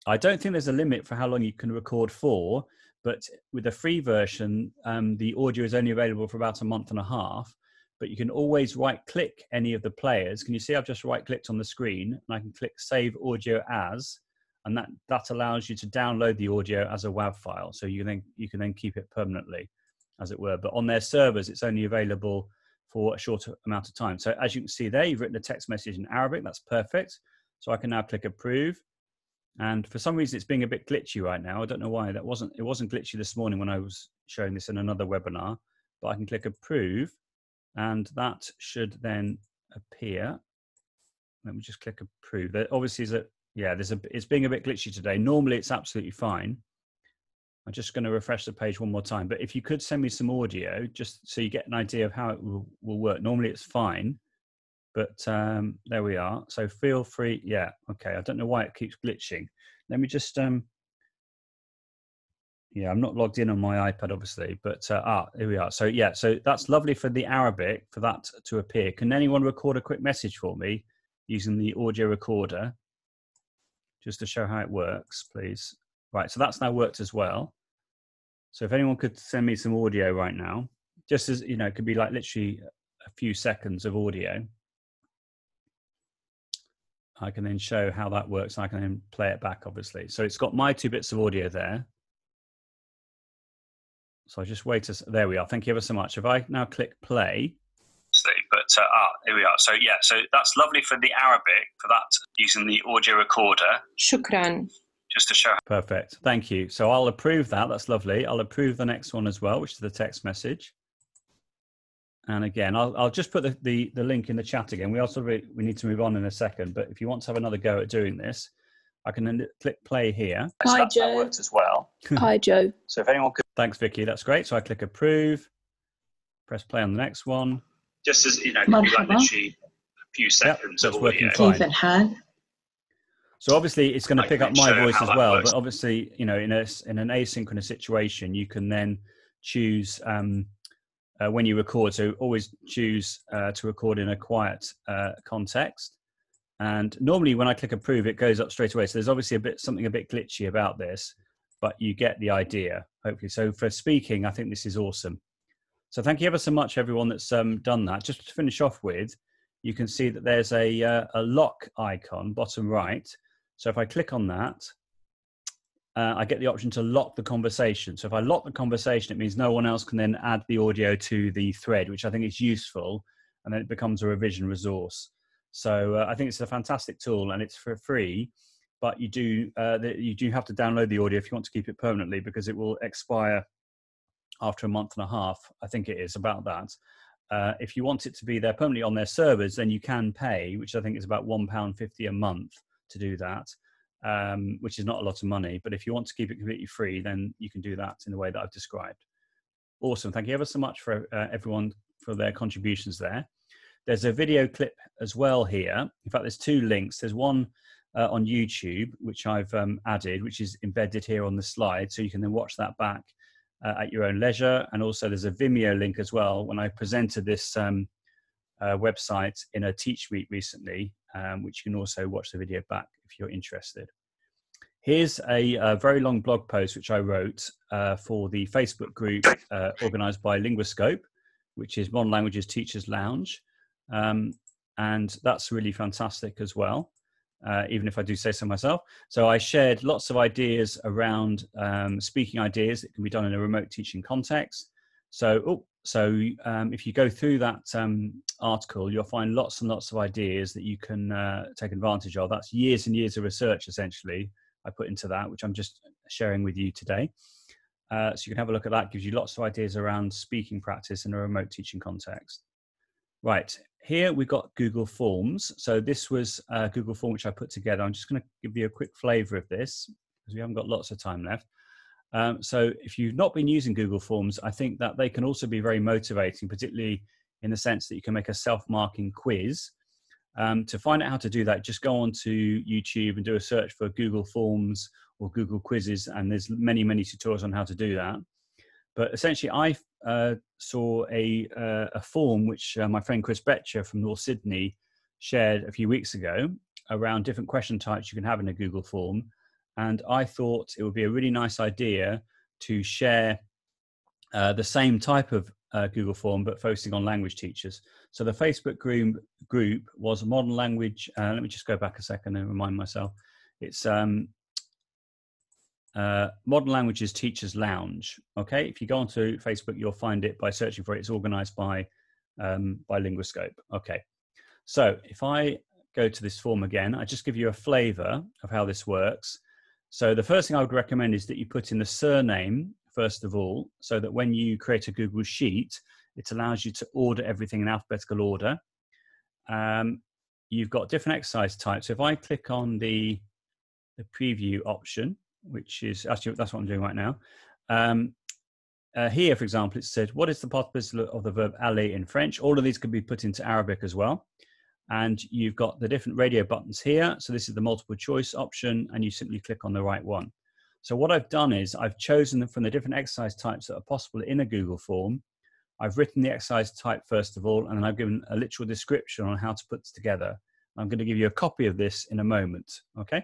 I don't think there's a limit for how long you can record for, but with the free version, um, the audio is only available for about a month and a half. But you can always right click any of the players. Can you see I've just right clicked on the screen and I can click save audio as, and that, that allows you to download the audio as a WAV file. So you then, you can then keep it permanently, as it were. But on their servers, it's only available for a short amount of time. So as you can see there, you've written a text message in Arabic. That's perfect. So I can now click approve. And for some reason, it's being a bit glitchy right now. I don't know why. That wasn't it wasn't glitchy this morning when I was showing this in another webinar. But I can click approve, and that should then appear. Let me just click approve. There obviously is a yeah. There's a it's being a bit glitchy today. Normally it's absolutely fine. I'm just going to refresh the page one more time. But if you could send me some audio, just so you get an idea of how it will, will work. Normally it's fine but um, there we are. So feel free. Yeah, okay. I don't know why it keeps glitching. Let me just. Um, yeah, I'm not logged in on my iPad, obviously, but uh, ah, here we are. So yeah, so that's lovely for the Arabic for that to appear. Can anyone record a quick message for me using the audio recorder, just to show how it works, please? Right, so that's now worked as well. So if anyone could send me some audio right now, just as you know, it could be like literally a few seconds of audio. I can then show how that works. I can then play it back, obviously. So it's got my two bits of audio there. So I just wait. To, there we are. Thank you ever so much. If I now click play. But uh, ah, here we are. So yeah, so that's lovely for the Arabic for that using the audio recorder. Shukran. Just to show. Perfect. Thank you. So I'll approve that. That's lovely. I'll approve the next one as well, which is the text message. And again, I'll, I'll just put the, the, the, link in the chat again. We also re, we need to move on in a second, but if you want to have another go at doing this, I can then click play here. Hi, so that, Joe. That works as well. Hi, Joe. So if anyone could, thanks, Vicky. That's great. So I click approve, press play on the next one. Just as you know, like literally a few seconds yep, of working fine. So obviously, it's going to pick up my voice as well. Works. But obviously, you know, in a in an asynchronous situation, you can then choose. Um, uh, when you record. So always choose uh, to record in a quiet uh, context. And normally, when I click approve, it goes up straight away. So there's obviously a bit something a bit glitchy about this, but you get the idea. Hopefully, so for speaking, I think this is awesome. So thank you ever so much, everyone that's um, done that. Just to finish off with, you can see that there's a uh, a lock icon bottom right. So if I click on that, uh, I get the option to lock the conversation. So if I lock the conversation, it means no one else can then add the audio to the thread, which I think is useful, and then it becomes a revision resource. So uh, I think it's a fantastic tool, and it's for free. But you do uh, you do have to download the audio if you want to keep it permanently because it will expire after a month and a half. I think it is about that. Uh, if you want it to be there permanently on their servers, then you can pay, which I think is about one pound fifty a month to do that um, which is not a lot of money. But if you want to keep it completely free, then you can do that in the way that I've described. Awesome. Thank you ever so much for uh, everyone for their contributions there. There's a video clip as well here. In fact, there's two links. There's one uh, on YouTube, which I've um, added, which is embedded here on the slide. So you can then watch that back uh, at your own leisure. And also there's a Vimeo link as well. When I presented this um, uh, website in a TeachMeet recently, um, which you can also watch the video back if you're interested. Here's a, a very long blog post which I wrote uh, for the Facebook group uh, organized by Linguascope, which is Modern Languages Teachers Lounge. Um, and that's really fantastic as well, uh, even if I do say so myself. So I shared lots of ideas around um, speaking ideas that can be done in a remote teaching context. So, oh, so um, if you go through that um, article, you'll find lots and lots of ideas that you can uh, take advantage of. That's years and years of research, essentially, I put into that, which I'm just sharing with you today. Uh, so you can have a look at that. Gives you lots of ideas around speaking practice in a remote teaching context. Right here we've got Google Forms. So this was a Google Form which I put together. I'm just going to give you a quick flavour of this because we haven't got lots of time left. Um, so if you've not been using Google Forms, I think that they can also be very motivating, particularly in the sense that you can make a self-marking quiz. Um, to find out how to do that, just go on to YouTube and do a search for Google Forms or Google Quizzes, and there's many, many tutorials on how to do that. But essentially, I uh, saw a, uh, a form which uh, my friend Chris Betcher from North Sydney shared a few weeks ago around different question types you can have in a Google form. And I thought it would be a really nice idea to share uh, the same type of uh, Google form, but focusing on language teachers. So the Facebook group, group was modern language. Let me just go back a second and remind myself. It's um, uh, Modern Languages Teachers Lounge. Okay, if you go onto Facebook, you'll find it by searching for it. It's organized by um, by Linguascope. Okay, so if I go to this form again, I just give you a flavor of how this works. So the first thing I would recommend is that you put in the surname first of all, so that when you create a Google Sheet, it allows you to order everything in alphabetical order. Um, you've got different exercise types. So if I click on the, the preview option, which is actually that's what I'm doing right now. Um, uh, here, for example, it said, "What is the participle of the verb aller in French?" All of these can be put into Arabic as well. And you've got the different radio buttons here. So this is the multiple choice option, and you simply click on the right one. So what I've done is I've chosen from the different exercise types that are possible in a Google form. I've written the exercise type first of all, and then I've given a literal description on how to put this together. I'm going to give you a copy of this in a moment. Okay.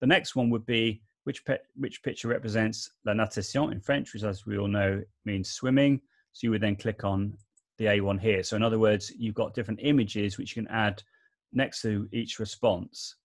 The next one would be which, pe- which picture represents la natation in French, which as we all know means swimming. So you would then click on the A1 here. So in other words, you've got different images which you can add next to each response.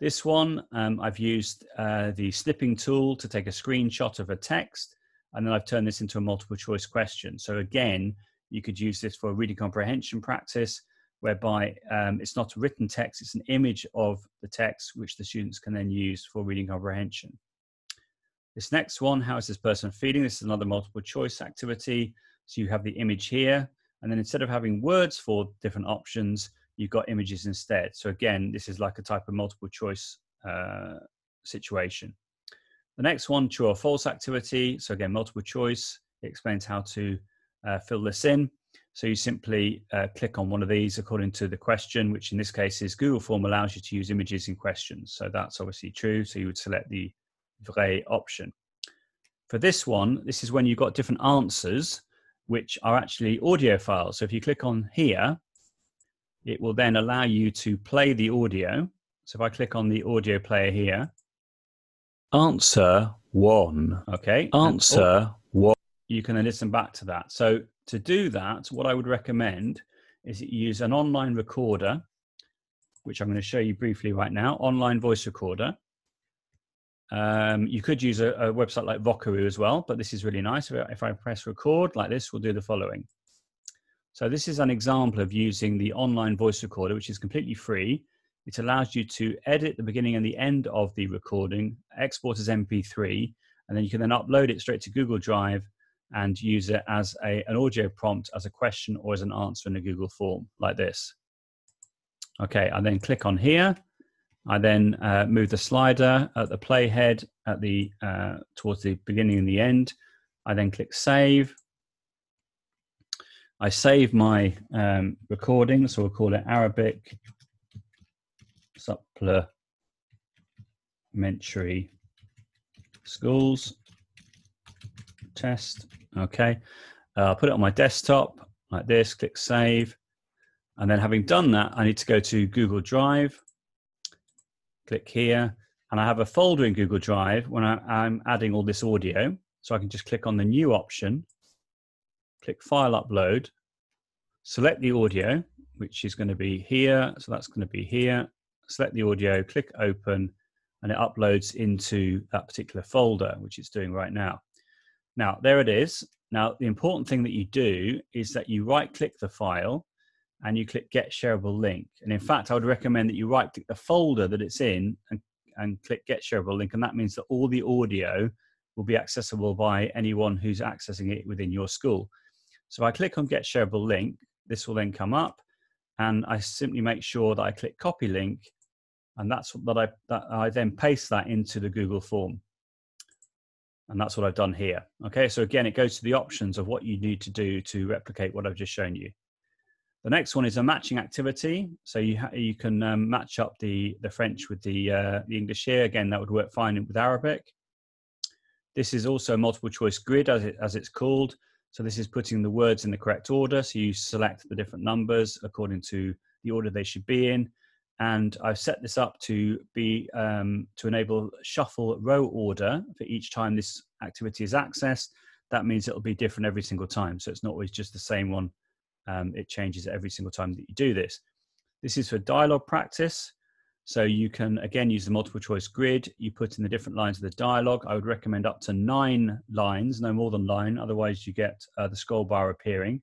This one, um, I've used uh, the snipping tool to take a screenshot of a text, and then I've turned this into a multiple choice question. So again, you could use this for reading comprehension practice, whereby um, it's not a written text, it's an image of the text, which the students can then use for reading comprehension. This next one, how is this person feeling? This is another multiple choice activity. So you have the image here, and then instead of having words for different options, you've got images instead. So again, this is like a type of multiple choice uh, situation. The next one, true or false activity. So again, multiple choice. It explains how to uh, fill this in. So you simply uh, click on one of these according to the question, which in this case is Google Form allows you to use images in questions. So that's obviously true. So you would select the vrai option. For this one, this is when you've got different answers, which are actually audio files. So if you click on here, it will then allow you to play the audio. So if I click on the audio player here, answer one. Okay. Answer one. You can then listen back to that. So to do that, what I would recommend is that you use an online recorder, which I'm going to show you briefly right now, online voice recorder. Um, you could use a, a, website like Vocaroo as well, but this is really nice. If I press record like this, we'll do the following. So this is an example of using the online voice recorder, which is completely free. It allows you to edit the beginning and the end of the recording, export as MP3, and then you can then upload it straight to Google Drive and use it as a, an audio prompt as a question or as an answer in a Google form like this. Okay, I then click on here. I then uh, move the slider at the playhead at the uh, towards the beginning and the end. I then click save. I save my um, recording, so we'll call it Arabic Supplementary Schools Test Okay, uh, I'll put it on my desktop like this, click save. And then having done that, I need to go to Google Drive, click here, and I have a folder in Google Drive when I, am adding all this audio. So I can just click on the new option, click file upload, select the audio, which is going to be here. So that's going to be here. Select the audio, click open, and it uploads into that particular folder, which it's doing right now. Now, there it is. Now, the important thing that you do is that you right click the file and you click get shareable link. And in fact, I would recommend that you right click the folder that it's in and, and click get shareable link. And that means that all the audio will be accessible by anyone who's accessing it within your school. So I click on get shareable link. This will then come up and I simply make sure that I click copy link and that's that I, that I then paste that into the Google form. And that's what I've done here. Okay, so again, it goes to the options of what you need to do to replicate what I've just shown you. The next one is a matching activity. So you you can um, match up the the French with the uh, the English here. Again, that would work fine with Arabic. This is also a multiple choice grid, as it as it's called. So this is putting the words in the correct order. So you select the different numbers according to the order they should be in. And I've set this up to be um, to enable shuffle row order for each time this activity is accessed. That means it'll be different every single time. So it's not always just the same one um, it changes every single time that you do this. This is for dialogue practice. So you can, again, use the multiple choice grid. You put in the different lines of the dialogue. I would recommend up to nine lines, no more than nine. Otherwise, you get uh, the scroll bar appearing.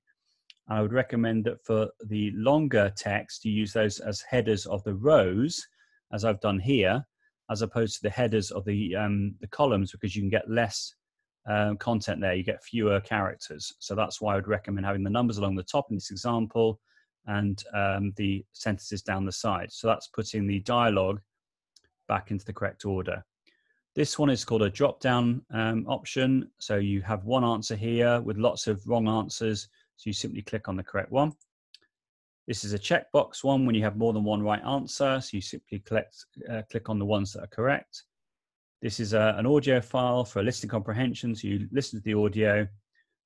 I would recommend that for the longer text, you use those as headers of the rows, as I've done here, as opposed to the headers of the, um, the columns, because you can get less um, content there, you get fewer characters. So that's why I would recommend having the numbers along the top in this example and um, the sentences down the side. So that's putting the dialogue back into the correct order. This one is called a drop down um, option. So you have one answer here with lots of wrong answers. So you simply click on the correct one. This is a checkbox one when you have more than one right answer. So you simply click, uh, click on the ones that are correct. This is a, an audio file for a listening comprehension. So you listen to the audio,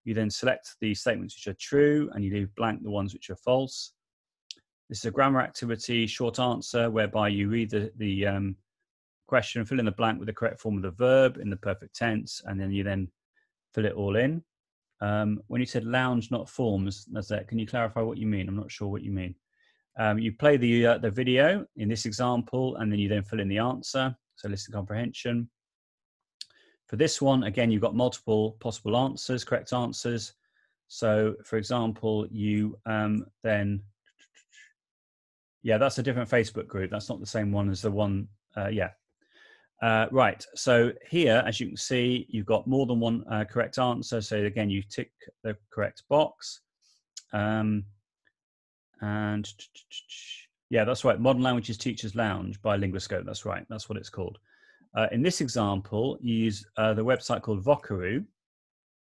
you then select the statements which are true and you leave blank the ones which are false. This is a grammar activity, short answer, whereby you read the, the um, question, and fill in the blank with the correct form of the verb in the perfect tense, and then you then fill it all in. Um, when you said lounge, not forms, that. can you clarify what you mean? I'm not sure what you mean. Um, you play the, uh, the video in this example, and then you then fill in the answer so listening comprehension. For this one, again, you've got multiple possible answers, correct answers. So, for example, you um, then, yeah, that's a different Facebook group. That's not the same one as the one, uh, yeah. Uh, right, so here, as you can see, you've got more than one uh, correct answer. So again, you tick the correct box. Um, and yeah, that's right. Modern Languages Teachers Lounge by Linguascope. That's right. That's what it's called. Uh, in this example, you use uh, the website called Vocaroo,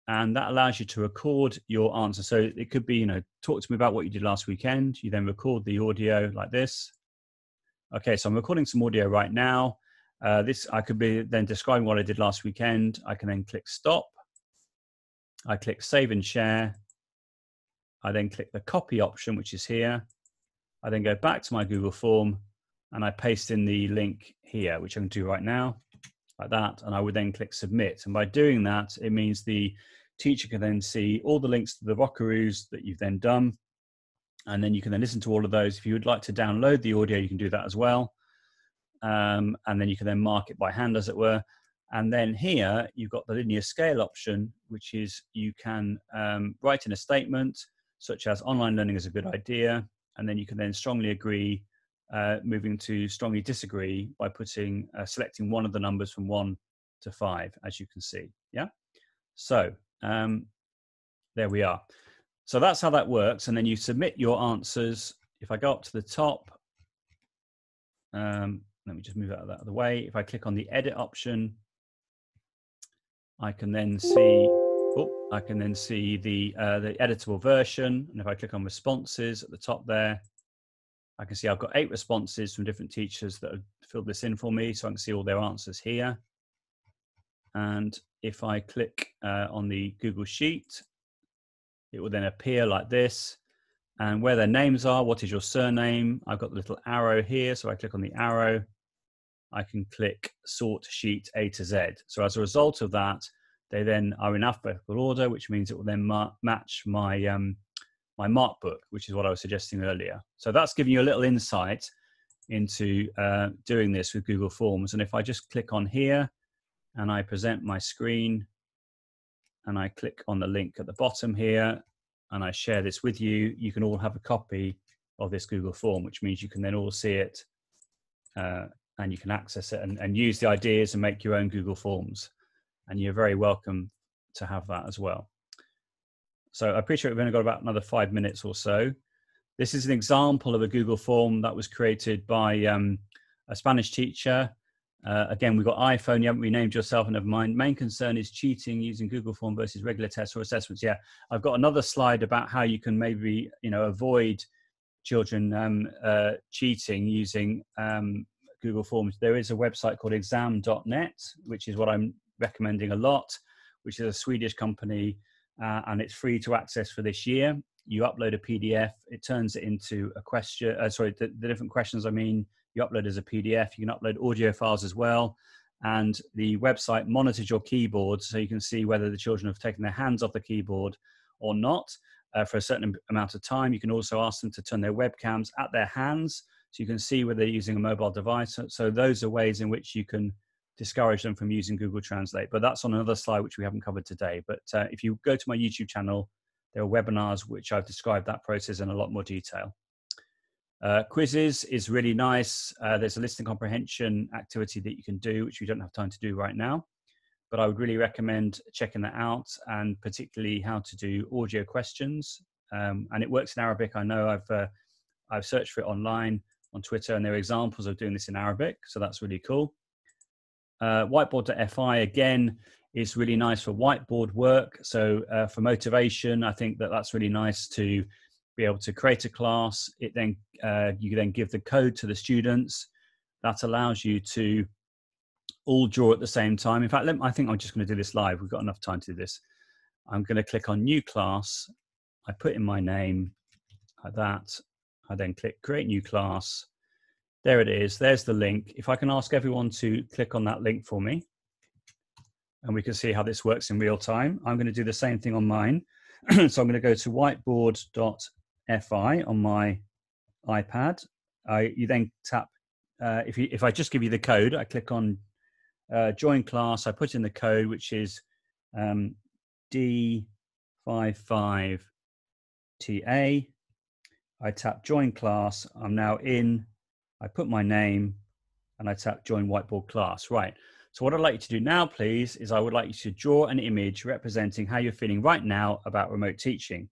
and that allows you to record your answer. So it could be, you know, talk to me about what you did last weekend. You then record the audio like this. Okay, so I'm recording some audio right now. Uh, this I could be then describing what I did last weekend. I can then click stop. I click save and share. I then click the copy option, which is here. I then go back to my Google form and I paste in the link here, which I can do right now, like that. And I would then click submit. And by doing that, it means the teacher can then see all the links to the Vocaroos that you've then done. And then you can then listen to all of those. If you would like to download the audio, you can do that as well. Um, and then you can then mark it by hand, as it were. And then here you've got the linear scale option, which is you can um, write in a statement such as online learning is a good idea and then you can then strongly agree, uh, moving to strongly disagree by putting uh, selecting one of the numbers from one to five, as you can see. Yeah. So um, there we are. So that's how that works, and then you submit your answers. If I go up to the top, um, let me just move out of that other way. If I click on the edit option, I can then see Oh, I can then see the uh, the editable version, and if I click on responses at the top there, I can see I've got eight responses from different teachers that have filled this in for me, so I can see all their answers here. And if I click uh, on the Google Sheet, it will then appear like this. And where their names are, what is your surname? I've got the little arrow here, so I click on the arrow. I can click Sort Sheet A to Z. So as a result of that, they then are in alphabetical order, which means it will then ma- match my um, my mark book, which is what I was suggesting earlier. So that's giving you a little insight into uh, doing this with Google Forms. And if I just click on here and I present my screen and I click on the link at the bottom here and I share this with you, you can all have a copy of this Google form, which means you can then all see it uh, and you can access it and, and use the ideas and make your own Google Forms and you're very welcome to have that as well. So I appreciate we've only got about another five minutes or so. This is an example of a Google form that was created by um, a Spanish teacher Uh, again, we've got iPhone. You haven't renamed yourself, and never mind. Main concern is cheating using Google Form versus regular tests or assessments. Yeah, I've got another slide about how you can maybe you know avoid children um, uh, cheating using um, Google Forms. There is a website called exam.net, which is what I'm recommending a lot, which is a Swedish company, uh, and it's free to access for this year. You upload a PDF, it turns it into a question. Uh, sorry, the, the different questions. I mean you upload as a PDF. You can upload audio files as well. And the website monitors your keyboard so you can see whether the children have taken their hands off the keyboard or not uh, for a certain amount of time. You can also ask them to turn their webcams at their hands so you can see whether they're using a mobile device. So those are ways in which you can discourage them from using Google Translate. But that's on another slide which we haven't covered today. But uh, if you go to my YouTube channel, there are webinars which I've described that process in a lot more detail. Uh, Quizizz is really nice. Uh, there's a listening comprehension activity that you can do, which we don't have time to do right now. But I would really recommend checking that out and particularly how to do audio questions. Um, and it works in Arabic. I know I've, uh, I've searched for it online on Twitter and there are examples of doing this in Arabic. So that's really cool. Uh, whiteboard.fi again is really nice for whiteboard work. So uh, for motivation, I think that that's really nice to be able to create a class. It then uh, you then give the code to the students. That allows you to all draw at the same time. In fact, I think I'm just going to do this live. We've got enough time to do this. I'm going to click on new class. I put in my name like that. I then click create new class. There it is. There's the link. If I can ask everyone to click on that link for me, and we can see how this works in real time. I'm going to do the same thing on mine. so I'm going to go to whiteboard.fi on my iPad. I, you then tap, uh, if, you, if I just give you the code, I click on uh, join class, I put in the code, which is um, D55TA. I tap join class, I'm now in, I put my name, and I tap join whiteboard class. Right. So what I'd like you to do now, please, is I would like you to draw an image representing how you're feeling right now about remote teaching.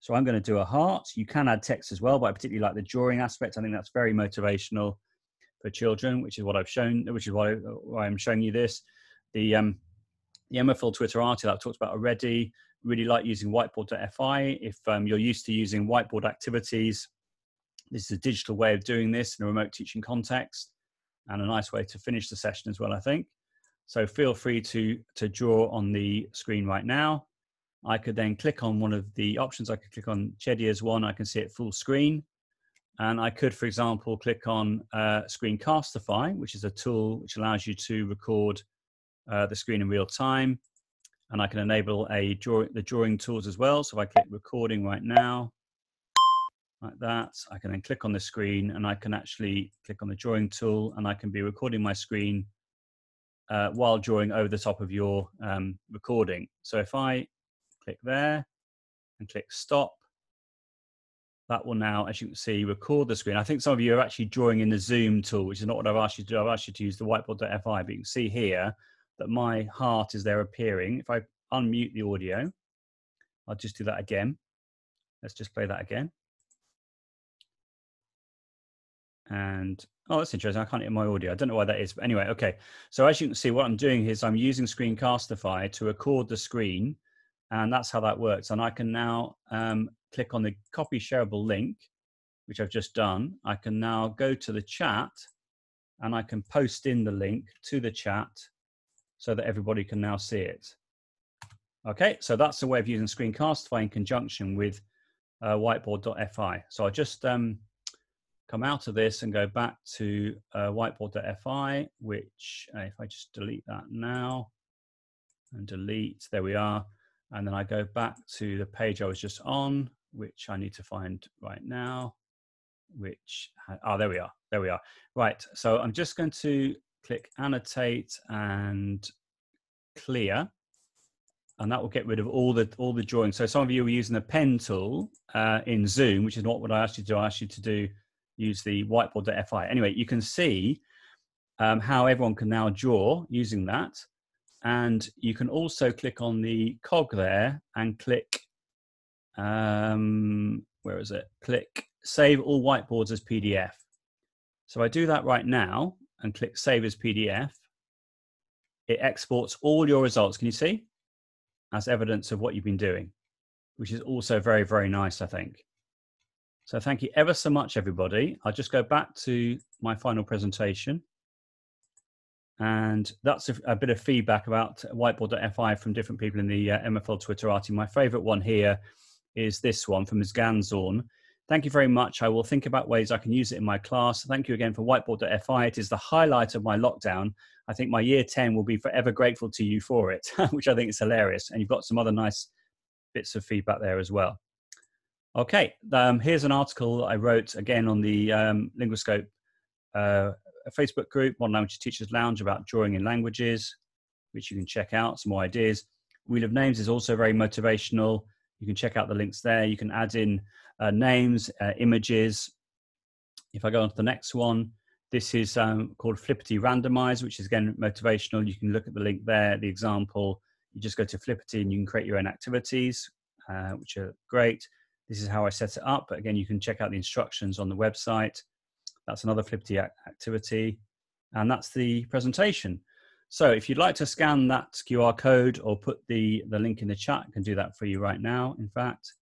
So I'm going to do a heart. You can add text as well, but I particularly like the drawing aspect. I think that's very motivational for children, which is what I've shown, which is why, I'm showing you this. The um, the MFL Twitter article I've talked about already. Really like using whiteboard.fi. If um, you're used to using whiteboard activities, this is a digital way of doing this in a remote teaching context and a nice way to finish the session as well, I think. So feel free to, to draw on the screen right now. I could then click on one of the options. I could click on Chedia's one. I can see it full screen. And I could, for example, click on uh, Screencastify, which is a tool which allows you to record uh, the screen in real time. And I can enable a draw the drawing tools as well. So if I click recording right now, like that, I can then click on the screen and I can actually click on the drawing tool and I can be recording my screen uh, while drawing over the top of your um, recording. So if I click there and click stop. That will now, as you can see, record the screen. I think some of you are actually drawing in the zoom tool, which is not what I've asked you to do. I've asked you to use the whiteboard.fi, but you can see here that my heart is there appearing. If I unmute the audio, I'll just do that again. Let's just play that again. And oh, that's interesting. I can't hear my audio. I don't know why that is. But anyway, okay. So as you can see, what I'm doing is I'm using Screencastify to record the screen and that's how that works. And I can now um, click on the copy shareable link, which I've just done. I can now go to the chat and I can post in the link to the chat so that everybody can now see it. Okay, so that's a way of using Screencastify in conjunction with uh, whiteboard.fi. So I'll just um, come out of this and go back to uh, whiteboard.fi, which uh, if I just delete that now and delete, there we are. And then I go back to the page I was just on, which I need to find right now, which, oh, there we are. There we are. Right. So I'm just going to click annotate and clear and that will get rid of all the all the drawings. So some of you are using the pen tool uh, in Zoom, which is not what I asked you to do. I asked you to do use the whiteboard.fi. Anyway, you can see um, how everyone can now draw using that. And you can also click on the cog there and click, um, where is it? Click save all whiteboards as PDF. So I do that right now. And click Save as PDF, it exports all your results. Can you see? As evidence of what you've been doing, which is also very, very nice, I think. So thank you ever so much, everybody. I'll just go back to my final presentation. And that's a, a bit of feedback about whiteboard.fi from different people in the uh, MFL Twitterati. My favorite one here is this one from Ms. Ganzorn. Thank you very much. I will think about ways I can use it in my class. Thank you again for whiteboard.fi. It is the highlight of my lockdown. I think my year 10 will be forever grateful to you for it, which I think is hilarious. And you've got some other nice bits of feedback there as well. Okay, um, here's an article I wrote again on the um, uh, Facebook group, Modern Language Teachers Lounge, about drawing in languages, which you can check out, some more ideas. Wheel of Names is also very motivational. You can check out the links there. You can add in uh, names, uh, images. If I go on to the next one, this is um, called Flippity Randomize, which is again motivational. You can look at the link there, the example. You just go to Flippity and you can create your own activities, uh, which are great. This is how I set it up. But again, you can check out the instructions on the website. That's another Flippity activity. And that's the presentation. So if you'd like to scan that QR code or put the, the link in the chat, I can do that for you right now, in fact.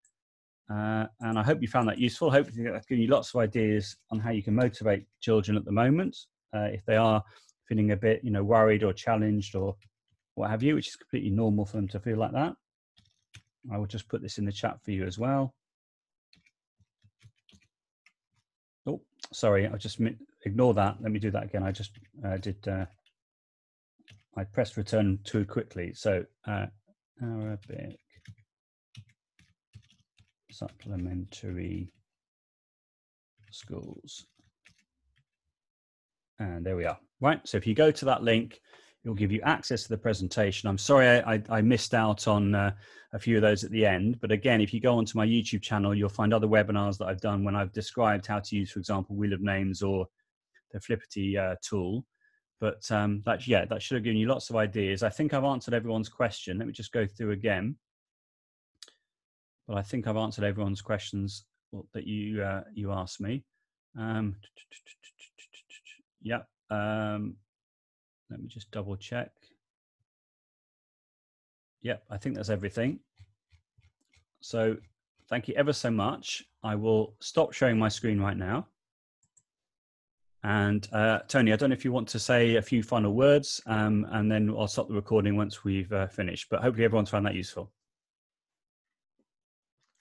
Uh, and I hope you found that useful. Hopefully that's given you lots of ideas on how you can motivate children at the moment uh, if they are feeling a bit, you know, worried or challenged or what have you, which is completely normal for them to feel like that. I will just put this in the chat for you as well. Oh, sorry, I just ignore that. Let me do that again. I just uh, did. Uh, I pressed return too quickly. So uh, Arabic supplementary schools. And there we are. Right. So if you go to that link, it'll give you access to the presentation. I'm sorry I, I, missed out on uh, a few of those at the end. But again, if you go onto my YouTube channel, you'll find other webinars that I've done when I've described how to use, for example, Wheel of Names or the Flippity uh, tool. But um, that, yeah, that should have given you lots of ideas. I think I've answered everyone's question. Let me just go through again. But I think I've answered everyone's questions that you uh, you asked me. Um, yeah. Um, let me just double check. Yep, I think that's everything. So thank you ever so much. I will stop sharing my screen right now. And uh, Tony, I don't know if you want to say a few final words, um, and then I'll stop the recording once we've uh, finished. But hopefully everyone's found that useful.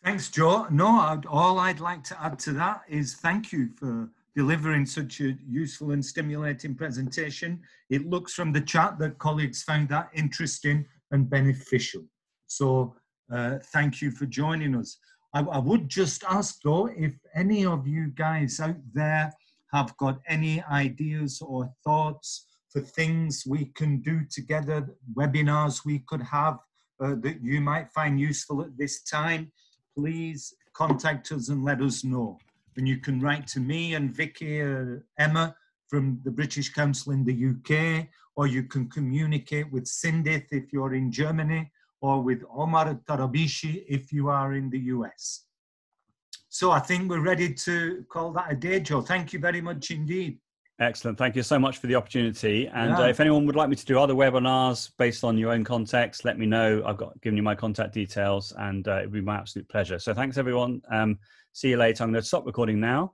Thanks, Joe. No, I'd, all I'd like to add to that is thank you for delivering such a useful and stimulating presentation. It looks from the chat that colleagues found that interesting and beneficial. So uh, thank you for joining us. I, I would just ask though, if any of you guys out there have got any ideas or thoughts for things we can do together, webinars we could have uh, that you might find useful at this time, please contact us and let us know. And you can write to me and Vicky or Emma from the British Council in the UK, or you can communicate with Sindith if you're in Germany, or with Omar Tarabishi if you are in the US. So I think we're ready to call that a day, Joe. Thank you very much indeed. Excellent. Thank you so much for the opportunity. And yeah. uh, if anyone would like me to do other webinars based on your own context, let me know. I've got given you my contact details and uh, it'd be my absolute pleasure. So thanks everyone. Um, see you later. I'm going to stop recording now